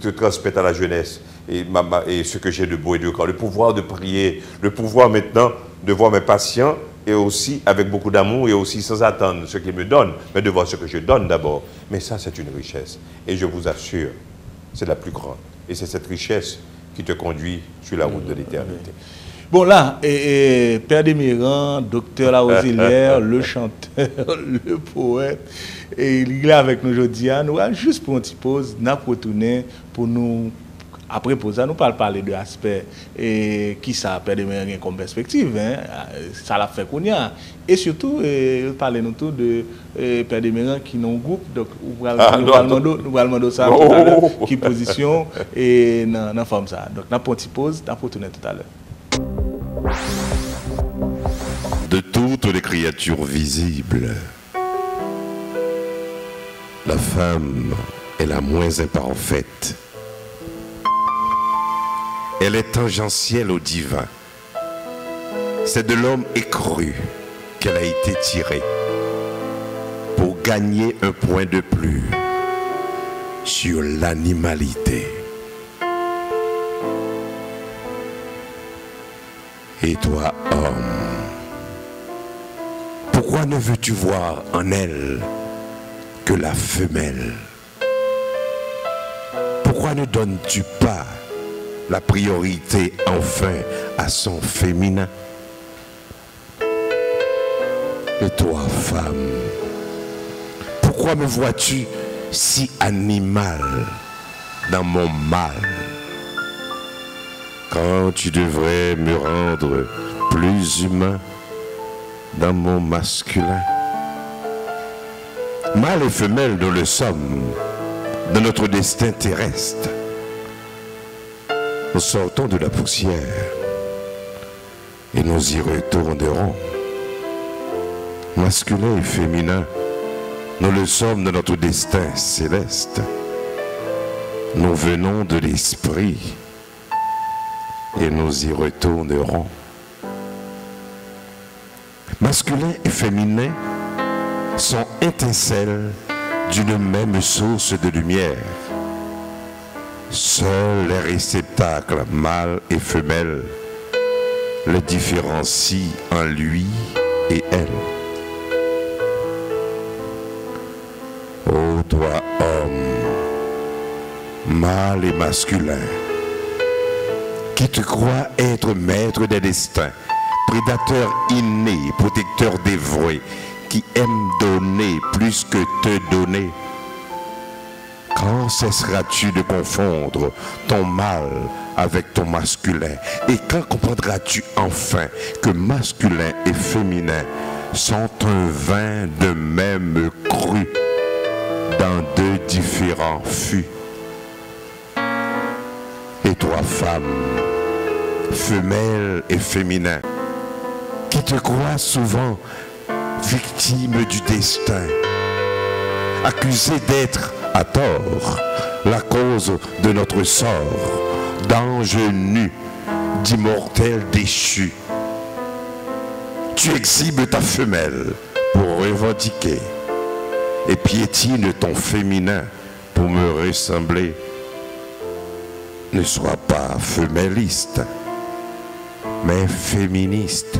te transmettre à la jeunesse et, et ce que j'ai de beau et de grand, le pouvoir de prier, le pouvoir maintenant de voir mes patients et aussi avec beaucoup d'amour et aussi sans attendre ce qu'il me donne, mais de voir ce que je donne d'abord. Mais ça, c'est une richesse. Et je vous assure, c'est la plus grande. Et c'est cette richesse qui te conduit sur la route de l'éternité. Bon, là, et, Père Desmirans, docteur auxiliaire, le chanteur, le poète, et il est avec nous aujourd'hui. Nous allons juste pour une petite pause, nous retourner pour nous après, pour ça, nous parlons parler de l'aspect et qui ça peut devenir comme perspective. Hein. Ça l'a fait qu'on y a. Et surtout, euh, parler nous tout de euh, Père Deméran qui nous groupe. Donc, nous allons demander ça tout à l'heure, qui position et dans la forme ça. Donc, nous avons une petite pause, nous retourner tout à l'heure. De toutes les créatures visibles, la femme est la moins imparfaite elle est tangentielle au divin. C'est de l'homme écru qu'elle a été tirée pour gagner un point de plus sur l'animalité. Et toi, homme, pourquoi ne veux-tu voir en elle que la femelle? Pourquoi ne donnes-tu pas la priorité enfin à son féminin. Et toi, femme, pourquoi me vois-tu si animal dans mon mal? Quand tu devrais me rendre plus humain dans mon masculin. Mâle et femelle nous le sommes de notre destin terrestre nous sortons de la poussière et nous y retournerons. Masculin et féminin, nous le sommes de notre destin céleste. Nous venons de l'esprit et nous y retournerons. Masculin et féminin sont étincelles d'une même source de lumière. Seuls les mâle et femelle le différencient en lui et elle. Ô toi homme, mâle et masculin, qui te crois être maître des destins, prédateur inné, protecteur dévoué, qui aime donner plus que te donner. Quand cesseras-tu de confondre ton mâle avec ton masculin? Et quand comprendras-tu enfin que masculin et féminin sont un vin de même cru dans deux différents fûts? Et toi, femme, femelle et féminin, qui te crois souvent victime du destin, accusée d'être à tort la cause de notre sort, d'ange nu, d'immortel déchu. Tu exhibes ta femelle pour revendiquer et piétine ton féminin pour me ressembler. Ne sois pas femelliste, mais féministe.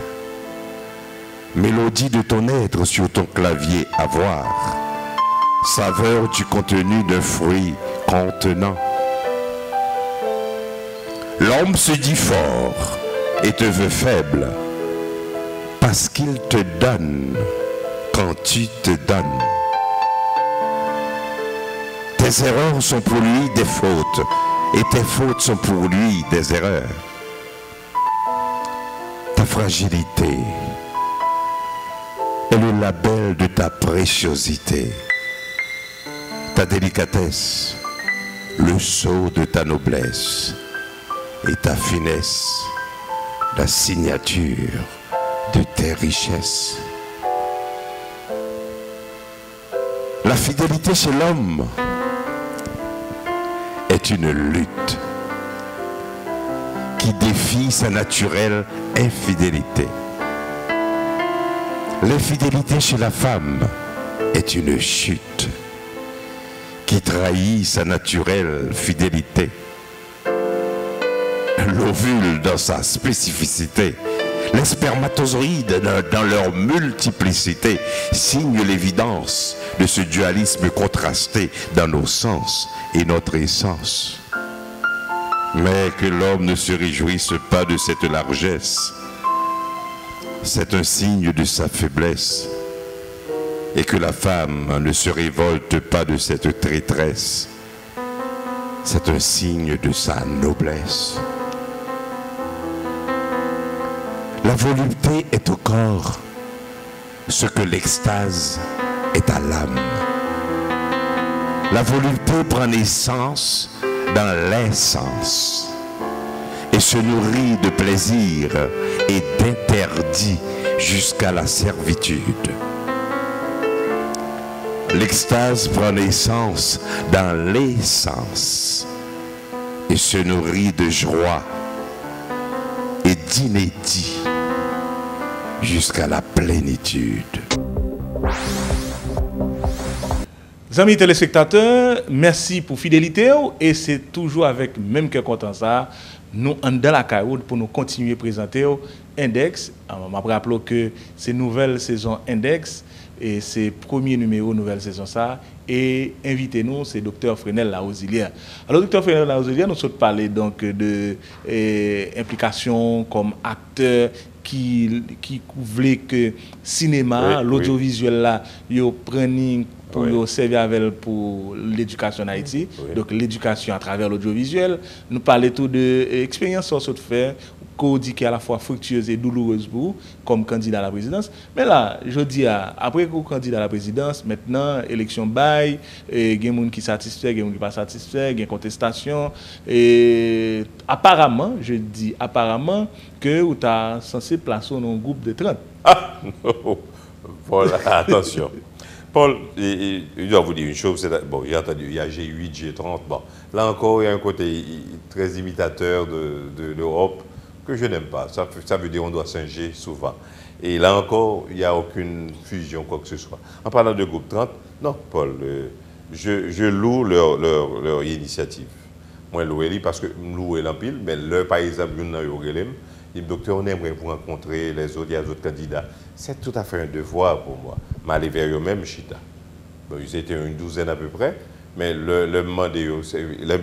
Mélodie de ton être sur ton clavier à voir. Saveur du contenu d'un fruit contenant. L'homme se dit fort et te veut faible parce qu'il te donne quand tu te donnes. Tes erreurs sont pour lui des fautes et tes fautes sont pour lui des erreurs. Ta fragilité est le label de ta préciosité. Ta délicatesse, le sceau de ta noblesse et ta finesse, la signature de tes richesses. La fidélité chez l'homme est une lutte qui défie sa naturelle infidélité. L'infidélité chez la femme est une chute qui trahit sa naturelle fidélité. L'ovule dans sa spécificité, les spermatozoïdes dans leur multiplicité signent l'évidence de ce dualisme contrasté dans nos sens et notre essence. Mais que l'homme ne se réjouisse pas de cette largesse, c'est un signe de sa faiblesse. Et que la femme ne se révolte pas de cette traîtresse, c'est un signe de sa noblesse. La volupté est au corps ce que l'extase est à l'âme. La volupté prend naissance dans l'insens et se nourrit de plaisir et d'interdit jusqu'à la servitude. L'extase prend naissance dans l'essence et se nourrit de joie et d'inédit jusqu'à la plénitude. Amis téléspectateurs, merci pour fidélité et c'est toujours avec même que content ça, nous en dans la carotte pour nous continuer à présenter Index. Je rappelle que c'est nouvelle saison Index et c'est premier numéro nouvelle saison ça et invitez-nous c'est docteur Frenel Laosilière. Alors docteur Frenel Laosilière nous sommes parler donc de eh, implication comme acteur qui qui voulait que cinéma, Oui, l'audiovisuel là, yo prenne pour Oui. servir avec pour l'éducation en Haïti. Donc l'éducation à travers l'audiovisuel. Nous parler tout de euh, expérience sur ce faire qui est à la fois fructueuse et douloureuse pour vous, comme candidat à la présidence. Mais là, je dis, après qu'on candidat à la présidence, maintenant, élection bail, il y a des gens qui satisfait, il y a des gens qui pas satisfait, il y a contestation. Et apparemment, je dis apparemment, que vous êtes censé placer dans un groupe de 30. Ah, voilà, attention. Paul, je dois vous dire une chose. Bon, j'ai entendu, il y a G8, G30. Bon, là encore, il y a un côté très imitateur de, l'Europe que je n'aime pas. Ça, ça veut dire qu'on doit singer souvent. Et là encore, il n'y a aucune fusion, quoi que ce soit. En parlant de groupe 30, non, Paul, euh, je, loue leur, leur, initiative. Moi, je parce que je loue l'empile, mais le, par exemple, il docteur, on aimerait vous rencontrer les autres, il y candidats. C'est tout à fait un devoir pour moi. Mais aller vers eux-mêmes, chita. Ils étaient une douzaine à peu près, mais le, le mandat, le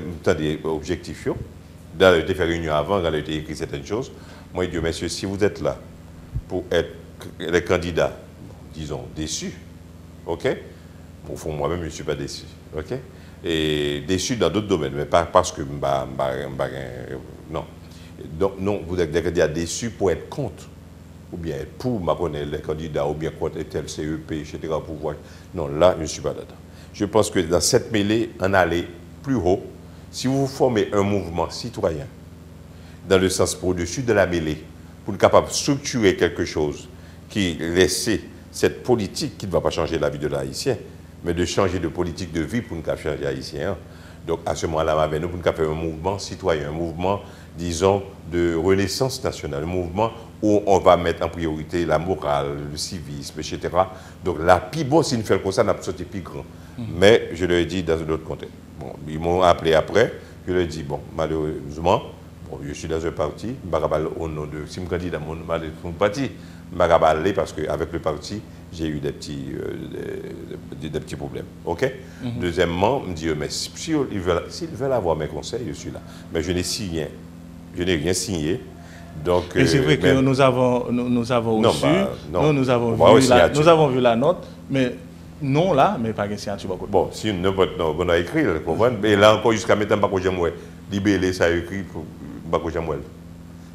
des objectifs, dans été fait réunion avant, il été écrit certaines choses, moi, je dis, messieurs, si vous êtes là pour être les candidats, disons, déçus, ok? Au fond, moi-même, je ne suis pas déçu, ok? Et déçu dans d'autres domaines, mais pas parce que, bah, non. Donc, non, vous êtes des candidats déçus pour être contre ou bien pour ma les candidats, ou bien contre tel CEP, etc. pour voir. Non, là, je ne suis pas là-dedans. Je pense que dans cette mêlée, en aller plus haut, si vous formez un mouvement citoyen, dans le sens pour au-dessus de la mêlée, pour être capable de structurer quelque chose qui laisse cette politique qui ne va pas changer la vie de l'haïtien, mais de changer de politique de vie pour nous changer haïtien. Donc à ce moment-là, nous pour nous faire un mouvement citoyen, un mouvement, disons, de renaissance nationale, un mouvement où on va mettre en priorité la morale, le civisme, etc. Donc la plus bon, si nous faisons comme ça, nous sorti plus grand. Mm-hmm. Mais je ai dit dans un autre contexte. Bon, ils m'ont appelé après, je leur ai dit, bon, malheureusement, bon, je suis dans un parti, au nom de, si je me candidat dans mon parti, je parce qu'avec le parti, j'ai eu des petits, euh, des, petits problèmes. OK? Mm-hmm. Deuxièmement, me dit, mais s'ils veulent, veulent avoir mes conseils, je suis là. Mais je n'ai signé, je n'ai rien signé. Donc, et c'est vrai euh, que nous avons, nous, avons reçu, bah, nous, nous, avons vu la, nous avons vu la note, mais non là, mais pas de signature. Bon, si nous on a écrit, vous mais là encore jusqu'à maintenant, pas que j'aime libérer ça écrit pour pas que j'aime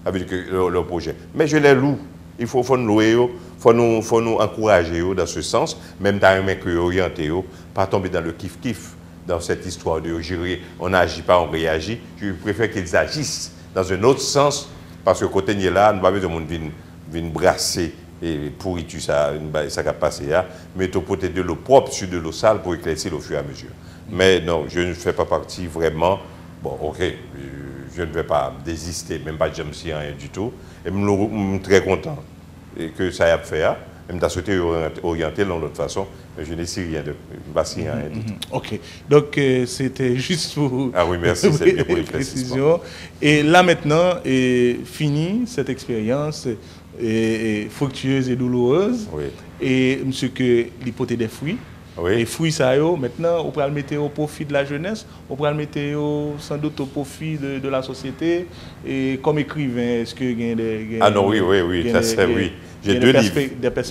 avec le, le, projet. Mais je les loue. Il faut, nous louer, il faut nous, faut nous encourager dans ce sens, même dans un mec orienté, pas tomber dans le kiff-kiff, dans cette histoire de gérer, on n'agit pas, on réagit. Je préfère qu'ils agissent dans un autre sens parce que côté là, nous pas besoin de brasser et pourriture ça, ça va passer là, mais au côté de l'eau propre sur de l'eau sale pour éclaircir au fur et à mesure. Mais non, je ne fais pas partie vraiment, bon ok, je ne vais pas désister, même pas de rien du tout, et je suis très content que ça ait fait. Hein. Je me souhaité orienter dans l'autre façon, mais je n'ai rien de pas rien du tout. Ok, donc euh, c'était juste pour, ah oui, merci, pour les précisions. Et là maintenant, est fini cette expérience et, fructueuse et douloureuse. Oui. Et monsieur que l'hypothèse des fruits. Oui. Et fruits ça maintenant on pourrait le mettre au profit de la jeunesse, on pourrait le mettre sans doute au profit de, la société. Et comme écrivain, est-ce que y a des... Ah non, oui, oui, oui, ça c'est oui. J'ai deux livres,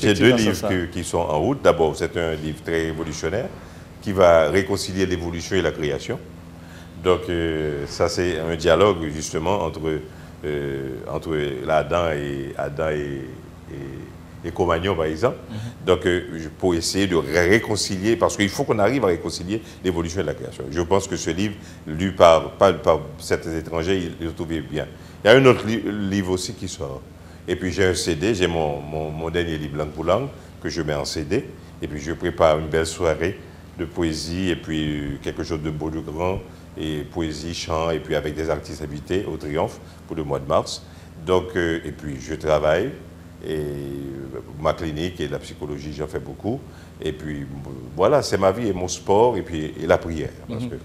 J'ai deux livres qui sont en route. D'abord, c'est un livre très révolutionnaire qui va réconcilier l'évolution et la création. Donc, euh, ça, c'est un dialogue justement entre, euh, entre Adam et, Adam et, et, Comagnon, par exemple. Mm-hmm. Donc, euh, pour essayer de réconcilier, parce qu'il faut qu'on arrive à réconcilier l'évolution et la création. Je pense que ce livre, lu par, par, certains étrangers, il, le trouvait bien. Il y a un autre livre aussi qui sort. Et puis j'ai un CD, j'ai mon, mon, dernier livre langue pour langue que je mets en CD. Et puis je prépare une belle soirée de poésie et puis quelque chose de beau, de grand, et poésie, chant, et puis avec des artistes invités au Triomphe pour le mois de mars. Donc, euh, et puis je travaille, et euh, ma clinique et la psychologie, j'en fais beaucoup. Et puis voilà, c'est ma vie et mon sport, et puis la prière. Parce mhm.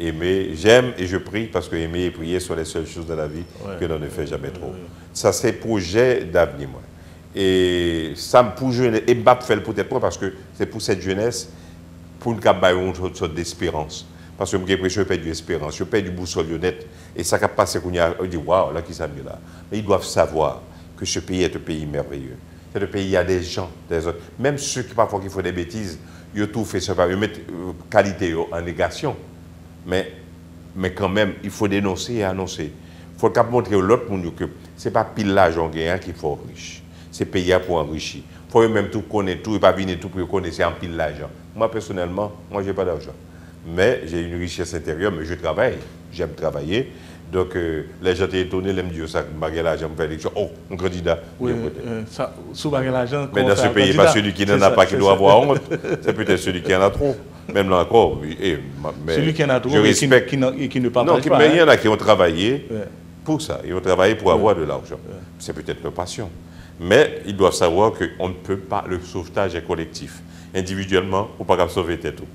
aimer, j'aime et je prie parce que aimer et prier sont les seules choses de la vie que l'on ne fait jamais trop. Ça, c'est projet d'avenir, moi. Et ça me pour jeunesse, et m'a fait le peut-être parce que c'est pour cette jeunesse, pour avoir une sorte d'espérance. Parce que j'ai l'impression perds de l'espérance, je perds du boussole honnête. Et ça qui passe, qu'on a dit, waouh, là, qui s'est là. Mais ils doivent savoir que ce pays est un pays merveilleux. C'est un pays, il y a des gens, des autres. Même ceux qui parfois font des bêtises, ils tout fait ça, ils mettent euh, qualité en négation. Mais, mais quand même, il faut dénoncer et annoncer. Il faut montrer à l'autre monde que ce n'est pas pile l'argent qu'il faut riche. C'est payer pour enrichir. Il faut même tout connaître, tout, et pas venir tout pour connaître, c'est un pile l'argent. Moi, personnellement, moi, je n'ai pas d'argent. Mais j'ai une richesse intérieure, mais je travaille. j'aime travailler. Donc, euh, les gens étaient étonnés, ils me disent, ça, je l'argent pour faire l'élection. Oh, un candidat. Oui, euh, ça, sous l'argent. Mais dans ce pays, pas celui qui n'en a pas qui doit avoir honte, c'est peut-être celui qui en a trop. Même là encore. Et, mais celui qui en a trop et qui, qui, qui, ne partage non, pas. Mais il y en a qui ont travaillé pour ça. Ils ont travaillé pour avoir de l'argent. C'est peut-être leur passion. Mais ils doivent savoir qu'on ne peut pas, le sauvetage est collectif. Individuellement, on ne peut pas sauver tout.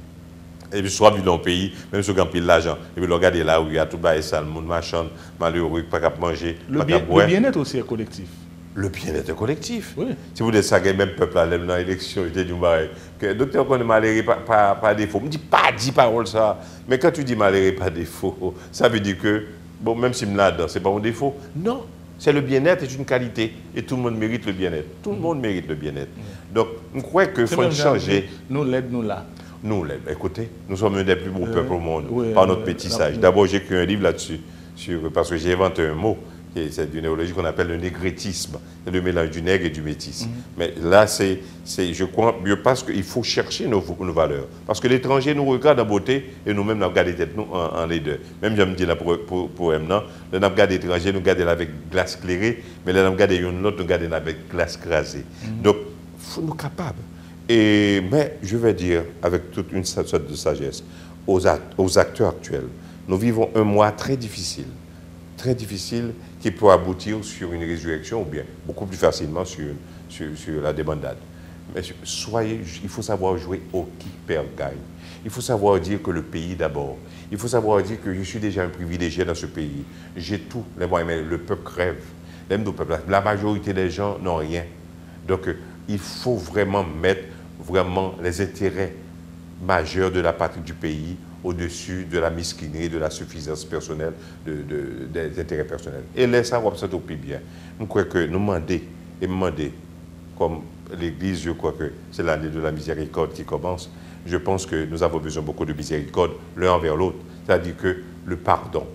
Et puis, soit vu dans le pays, même si on a l'argent, et puis, regarder là où il y a tout le ça, le monde machin, malheureux, pas capable manger, le bien, Le bien-être aussi est collectif. Le bien-être collectif. Oui. Si vous dites ça, même peuple, là, dans l'élection, il dit que le docteur connaît malheureux par, par, défaut. Je me dis pas 10 paroles ça. Mais quand tu dis malheureux par défaut, ça veut dire que, bon, même si je me là-dedans, ce n'est pas un défaut. Non. C'est le bien-être, c'est une qualité. Et tout le monde mérite le bien-être. Tout le monde mérite le bien-être. Donc, je crois qu'il faut changer. Nous l'aide, nous là. Nous, écoutez, nous sommes un des plus beaux euh, peuples au monde par notre métissage. D'abord, j'ai écrit un livre là-dessus, parce que j'ai inventé un mot, c'est d'une néologie qu'on appelle le négritisme, le mélange du nègre et du métis. Mhm. Mais là, c'est, je crois, mieux parce qu'il faut chercher nos, valeurs. Parce que l'étranger nous regarde en beauté et nous-mêmes, nous regardons tête nous en, les deux. Même, je me dis là pour, pour, pour nous regardons l'étranger, nous regardons avec glace clairée, mais là, nous regardons une autre, nous regardons avec glace crasée. Mhm. Donc, il faut nous capables. Mais je vais dire, avec toute une sorte de sagesse, aux, aux acteurs actuels, nous vivons un mois très difficile, très difficile, qui peut aboutir sur une résurrection ou bien beaucoup plus facilement sur, sur, sur la débandade. Mais soyez, il faut savoir jouer au qui perd gagne. Il faut savoir dire que le pays d'abord. Il faut savoir dire que je suis déjà un privilégié dans ce pays. J'ai tout. Les moyens, le peuple crève. La majorité des gens n'ont rien. Donc, il faut vraiment mettre vraiment les intérêts majeurs de la patrie du pays au-dessus de la misquinerie, de la suffisance personnelle, des intérêts personnels. Et laisse ça, ça tout bien. Je crois que nous demander et demander, comme l'Église, je crois que c'est l'année de la miséricorde qui commence, je pense que nous avons besoin beaucoup de miséricorde l'un envers l'autre. C'est-à-dire que le pardon,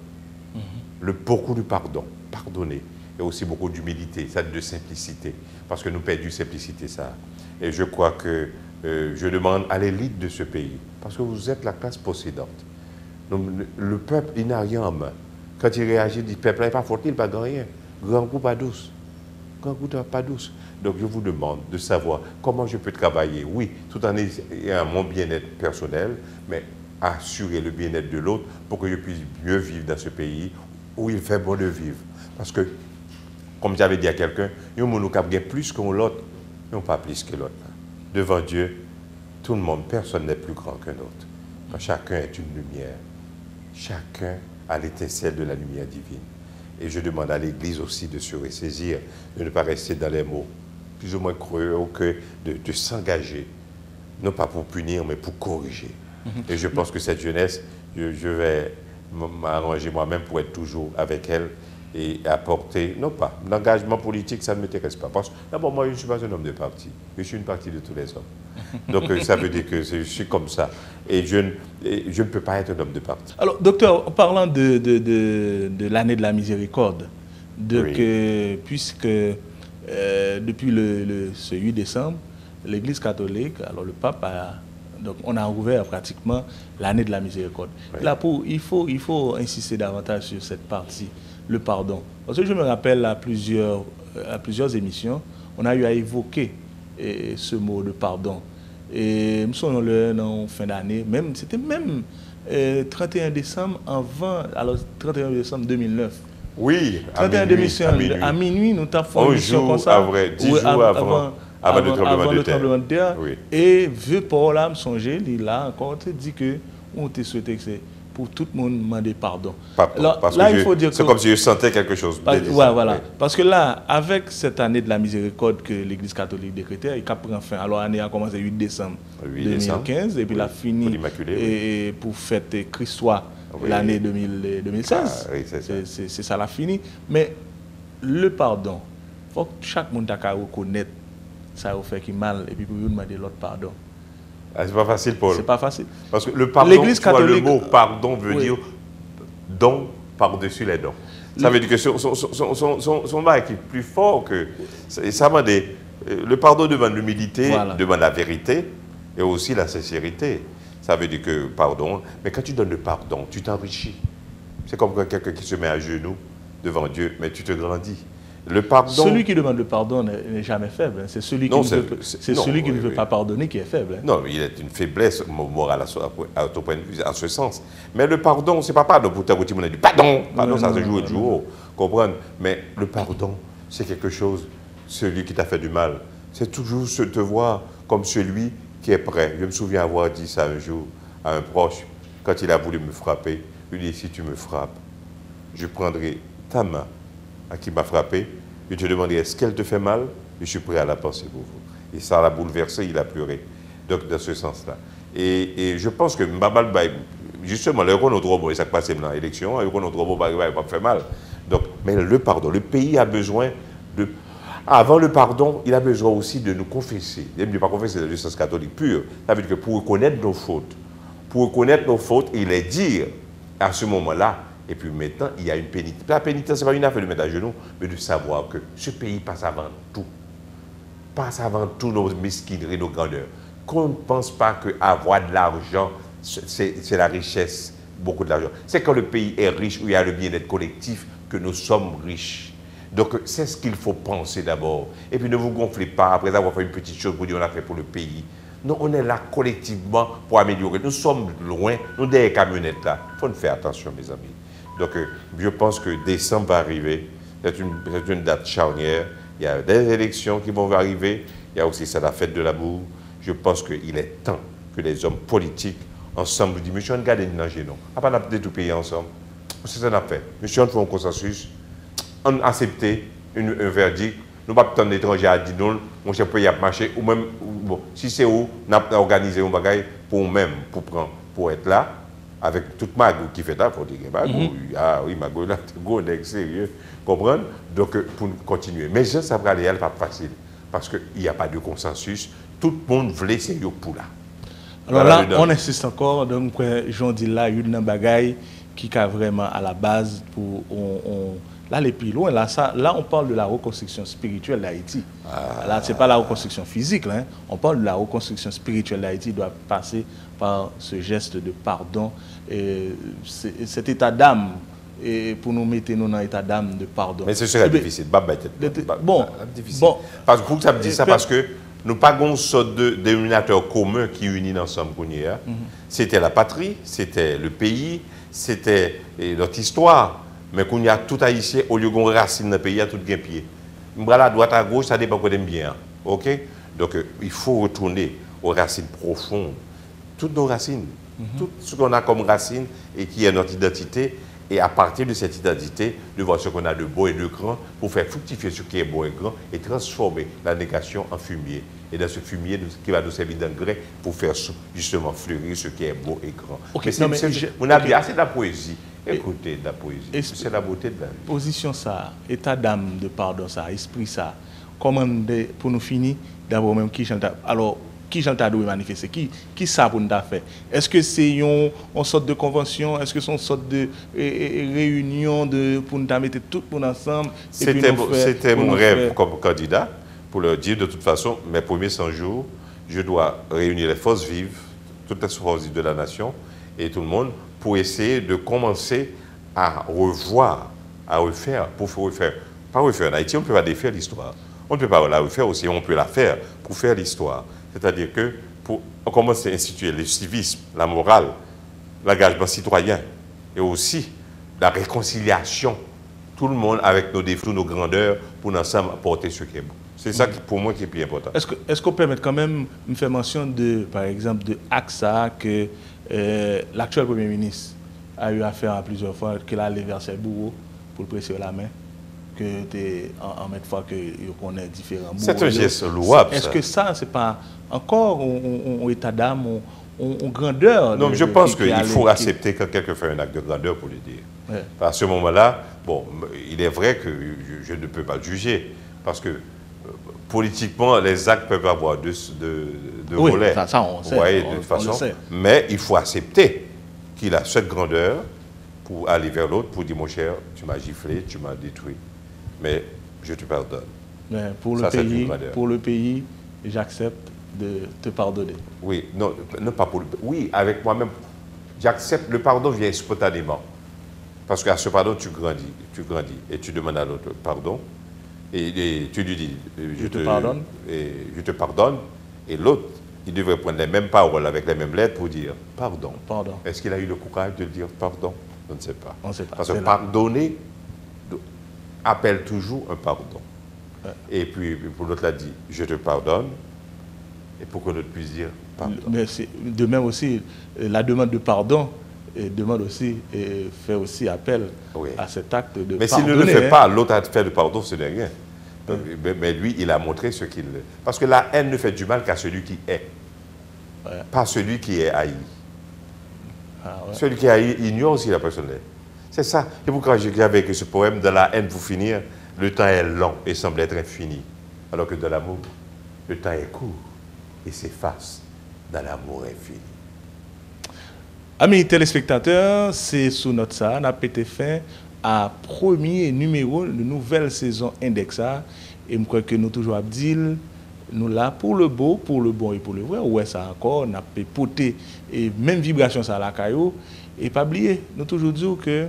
mhm. le, beaucoup de pardon, pardonner, et aussi beaucoup d'humilité, ça de simplicité, parce que nous perdons simplicité ça. Et je crois que euh, je demande à l'élite de ce pays, parce que vous êtes la classe possédante. le, peuple, il n'a rien en main. Quand il réagit, il dit, peuple, il n'est pas fort, il n'est pas grand rien. Grand coup, pas douce. Grand coup, pas douce. Donc je vous demande de savoir comment je peux travailler, oui, tout en ayant mon bien-être personnel, mais assurer le bien-être de l'autre pour que je puisse mieux vivre dans ce pays où il fait bon de vivre. Parce que, comme j'avais dit à quelqu'un, nous avons plus que l'autre non pas plus que l'autre. Devant Dieu, tout le monde, personne n'est plus grand qu'un autre. Chacun est une lumière. Chacun a l'étincelle de la lumière divine. Et je demande à l'Église aussi de se ressaisir, de ne pas rester dans les mots plus ou moins creux, que de, s'engager, non pas pour punir, mais pour corriger. Et je pense que cette jeunesse, je vais m'arranger moi-même pour être toujours avec elle et apporter, non pas, l'engagement politique, ça ne m'intéresse pas. Parce d'abord, moi, je ne suis pas un homme de parti, je suis une partie de tous les hommes. Donc, euh, ça veut dire que je suis comme ça. Et je, ne, je ne peux pas être un homme de parti. Alors, docteur, en parlant de, de, de, l'année de la miséricorde, de que, puisque euh, depuis le, ce 8 décembre, l'Église catholique, alors le pape a donc on a ouvert pratiquement l'année de la miséricorde. Là, pour, il, faut, il faut insister davantage sur cette partie le pardon. Parce que je me rappelle à plusieurs, à plusieurs émissions, on a eu à évoquer eh, ce mot de pardon. Et nous sommes en fin d'année, même c'était même 31 eh, décembre avant, alors 31 décembre 2009. Oui, 31 décembre à minuit, nous avons fait une émission comme ça. Vrai, 10 jours avant, avant, le tremblement de terre. Et vieux Paul là, me il a encore dit que on te souhaitait que c'est pour tout le monde demander pardon. parce là, il faut dire c'est comme si je sentais quelque chose. ouais, voilà. Parce que là, avec cette année de la miséricorde que l'Église catholique décrétait, il a pris fin. Alors l'année a commencé le 8 décembre 2015 et puis il a fini et, pour fêter Christ soit l'année 2016. Ah, c'est ça l'a fini. Mais le pardon, il faut que chaque monde reconnaître ça a fait qui mal et puis pour lui demander l'autre pardon. Ah, c'est pas facile, Paul. C'est pas facile. Parce que le pardon, le mot pardon veut dire don par-dessus les dons. Ça veut dire que son, son, son, son, son est plus fort que. Ça m'a dit. Euh, le pardon demande l'humilité, demande la vérité et aussi la sincérité. Ça veut dire que, pardon, mais quand tu donnes le pardon, tu t'enrichis. C'est comme quelqu'un qui se met à genoux devant Dieu, mais tu te grandis. Le pardon. Celui qui demande le pardon n'est jamais faible. hein. C'est celui qui, ne, veut, c'est- c'est non, celui qui oui, ne veut oui. pas pardonner qui est faible. hein. Non, il est une faiblesse mo- morale à, son- à ton point de vue, en ce sens. Mais le pardon, c'est pas pardon pour ta routine, on a dit pardon, pardon, ça non, se joue et joue, comprendre? Mais le pardon, c'est quelque chose, celui qui t'a fait du mal, c'est toujours se te voir comme celui qui est prêt. Je me souviens avoir dit ça un jour à un proche, quand il a voulu me frapper, il dit, si tu me frappes, je prendrai ta main à qui m'a frappé, je te demanderai est-ce qu'elle te fait mal? Je suis prêt à la penser pour vous. Et ça l'a bouleversé, il a pleuré. Donc, dans ce sens-là. Et, je pense que Mbabal justement, le Renaud Drobo, et ça passe dans l'élection, le Renaud Drobo va faire mal. Donc, mais le pardon, le pays a besoin de. Avant le pardon, il a besoin aussi de nous confesser. Il ne pas confesser dans le sens catholique pur. Ça veut dire que pour reconnaître nos fautes, pour reconnaître nos fautes et les dire à ce moment-là. Et puis maintenant, il y a une pénitence. La pénitence, ce n'est pas une affaire de mettre à genoux, mais de savoir que ce pays passe avant tout. Passe avant tout nos mesquineries, nos grandeurs. Qu'on ne pense pas qu'avoir de l'argent, c'est la richesse, beaucoup de l'argent. C'est quand le pays est riche, où il y a le bien-être collectif, que nous sommes riches. Donc, c'est ce qu'il faut penser d'abord. Et puis, ne vous gonflez pas après avoir fait une petite chose pour dire on a fait pour le pays. Non, on est là collectivement pour améliorer. Nous sommes loin, nous des camionnettes là. Il faut faire attention, mes amis. Donc, euh, je pense que décembre va arriver. C'est une, date charnière. Il y a des élections qui vont arriver. Il y a aussi ça, la fête de l'amour. Je pense qu'il est temps que les hommes politiques, ensemble, disent Monsieur, on garde une non? À part de tout pays ensemble. C'est ça qu'on a fait. Monsieur, on fait un consensus on accepte une- un verdict. Nous ne pouvons pas attendre l'étranger à dire non, mon chef peut y marcher. Ou même, bon, si c'est où, on a organisé un bagage pour nous-mêmes, pour, pour être là, avec toute Magou qui fait ça, faut dire Magou, ah oui, Magou, là, c'est gros, nègre sérieux, comprendre Donc, euh, pour continuer. Mais je ça va aller, elle pas facile, parce qu'il n'y a pas de consensus. Tout le monde voulait yo pour là. Alors là, on insiste encore. Donc, j'en dis là, il y a une bagaille qui est vraiment à la base pour. On, là, les plus loin, là, ça, là, on parle de la reconstruction spirituelle d'Haïti. Ah. Là, ce n'est pas la reconstruction physique. Là, hein. On parle de la reconstruction spirituelle d'Haïti doit passer par ce geste de pardon. Et cet état d'âme, et pour nous mettre nous dans l'état d'âme de pardon. Mais ce serait Eh difficile. Bon, difficile. bon. Parce que ça me dit Et ça, parce que nous pas une sorte de dénominateur commun qui unit ensemble. Mhm. C'était la patrie, c'était le pays, c'était notre histoire. Mais qu'on y a tout haïtien, au lieu qu'on racine dans le pays, il y a tout gain pied. Voilà, à droite à gauche, ça dépend aime bien. OK? Donc, euh, il faut retourner aux racines profondes. Toutes nos racines, Mhm. tout ce qu'on a comme racines et qui est notre identité. Et à partir de cette identité, de voir ce qu'on a de beau et de grand pour faire fructifier ce qui est beau et grand et transformer la négation en fumier. Et dans ce fumier qui va nous servir d'engrais pour faire justement fleurir ce qui est beau et grand. Ok, Mais c'est- non, mais c'est- je- on a bien assez de la poésie. Écoutez de la poésie. C'est la beauté de la vie. position ça, état d'âme de pardon ça, esprit ça, comment pour nous finir, d'abord même qui j'entends, alors qui j'entends manifester, qui qui ça pour nous faire Est-ce que c'est une, une sorte de convention, est-ce que c'est une sorte de eh, réunion de pour nous mettre tout le monde ensemble C'était mon- rêve faire- comme candidat, pour leur dire de toute façon, mes premiers 100 jours, je dois réunir les forces vives, toutes les forces vives de la nation et tout le monde pour essayer de commencer à revoir, à refaire, pour faire refaire. Pas refaire en Haïti, on ne peut pas défaire l'histoire. On ne peut pas la refaire aussi, on peut la faire pour faire l'histoire. C'est-à-dire que pour, on commence à instituer le civisme, la morale, l'engagement citoyen et aussi la réconciliation. Tout le monde avec nos défauts, nos grandeurs, pour ensemble apporter ce qui est bon. C'est ça qui, pour moi qui est plus important. Est-ce qu'on permet quand même me faire mention de, par exemple, de AXA que euh, l'actuel Premier ministre a eu à faire à plusieurs fois, qu'il a allé vers ses bourreaux pour le presser la main, que tu en, en mettre fois que il connaît différents C'est un geste louable, Est-ce que ça, c'est pas encore un état d'âme, une grandeur Non, de- je de- pense qui- qui qu'il faut accepter quand quelqu'un fait un acte de grandeur pour le dire. Ouais. À ce moment-là, bon, il est vrai que je, je ne peux pas le juger, parce que euh, politiquement, les actes peuvent avoir deux, deux, deux Oui, volets. ça- ça, on Vous sait, voyez, on- de toute façon. Mais il faut accepter qu'il a cette grandeur pour aller vers l'autre, pour dire, mon cher, tu m'as giflé, tu m'as détruit, mais je te pardonne. Mais pour, le Ça, pays, pour le pays, j'accepte de te pardonner. Oui, non, non pas pour le... Oui, avec moi-même, j'accepte, le pardon vient spontanément. Parce qu'à ce pardon, tu grandis, tu grandis et tu demandes à l'autre pardon. Et, tu lui dis, je, te, pardonne. Et je te pardonne. Et l'autre, il devrait prendre les mêmes paroles avec les mêmes lettres pour dire pardon. Pardon. Est-ce qu'il a eu le courage de dire pardon? On ne sait pas. On ne sait pas. Parce que pardonner appelle toujours un pardon. Et puis, pour l'autre, l'a dit, je te pardonne. Et pour que l'autre puisse dire pardon. Mais de même aussi, la demande de pardon et demande aussi, et fait aussi appel à cet acte de Mais s'il ne le fait hein. pas, l'autre a fait le pardon, ce n'est rien. Mais lui, il a montré ce qu'il... Parce que la haine ne fait du mal qu'à celui qui est. Pas celui qui est haï. Ah, celui qui est haï ignore aussi la personne C'est ça. Et pourquoi j'avais écrit ce poème, de la haine pour finir, le temps est long et semble être infini. Alors que de l'amour, le temps est court et s'efface dans l'amour infini. Amis téléspectateurs, c'est sous notre ça, on a pété fin à premier numéro de nouvelle saison Indexa. Et je crois que nous toujours dit, nous là pour le beau, pour le bon et pour le vrai. Ouais, ça encore, on a poté et même vibration ça à la caillou. Et pas oublier, nous toujours dit que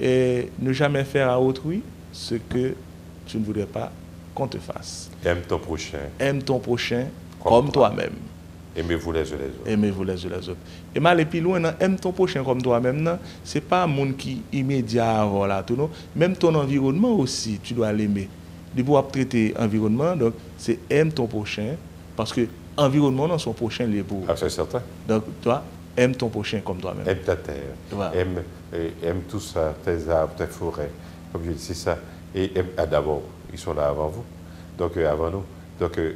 eh, ne jamais faire à autrui ce que tu ne voudrais pas qu'on te fasse. Aime ton prochain. Aime ton prochain comme, toi-même. Aimez-vous les uns les autres. Aimez-vous les uns les autres. Et mal et plus loin, aime ton prochain comme toi-même. Ce n'est pas un monde qui immédiat avant là, tout, non? Même ton environnement aussi, tu dois l'aimer. De pouvoir traiter environnement, donc c'est aime ton prochain, parce que l'environnement dans son prochain, les beau. Ah, c'est certain. Donc toi, aime ton prochain comme toi-même. Aime ta terre. Aime, aime tout ça, tes arbres, tes forêts. Comme je dis, c'est ça. Et ah, d'abord, ils sont là avant vous. Donc, euh, avant nous. Donc, euh,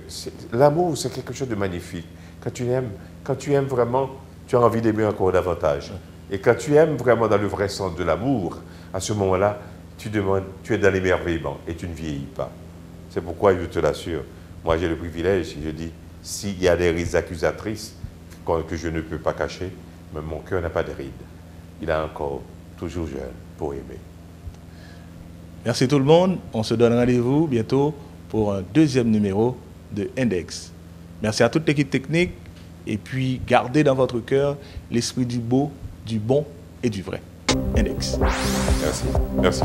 l'amour, c'est quelque chose de magnifique. Quand tu aimes, quand tu aimes vraiment, tu as envie d'aimer encore davantage. Et quand tu aimes vraiment dans le vrai sens de l'amour, à ce moment-là, tu demandes, tu es dans l'émerveillement et tu ne vieillis pas. C'est pourquoi je te l'assure, moi j'ai le privilège, je dis, s'il y a des rides accusatrices que je ne peux pas cacher, mais mon cœur n'a pas de rides. Il est encore toujours jeune pour aimer. Merci tout le monde. On se donne rendez-vous bientôt pour un deuxième numéro de Index. Merci à toute l'équipe technique et puis gardez dans votre cœur l'esprit du beau, du bon et du vrai. Index. Merci. Merci.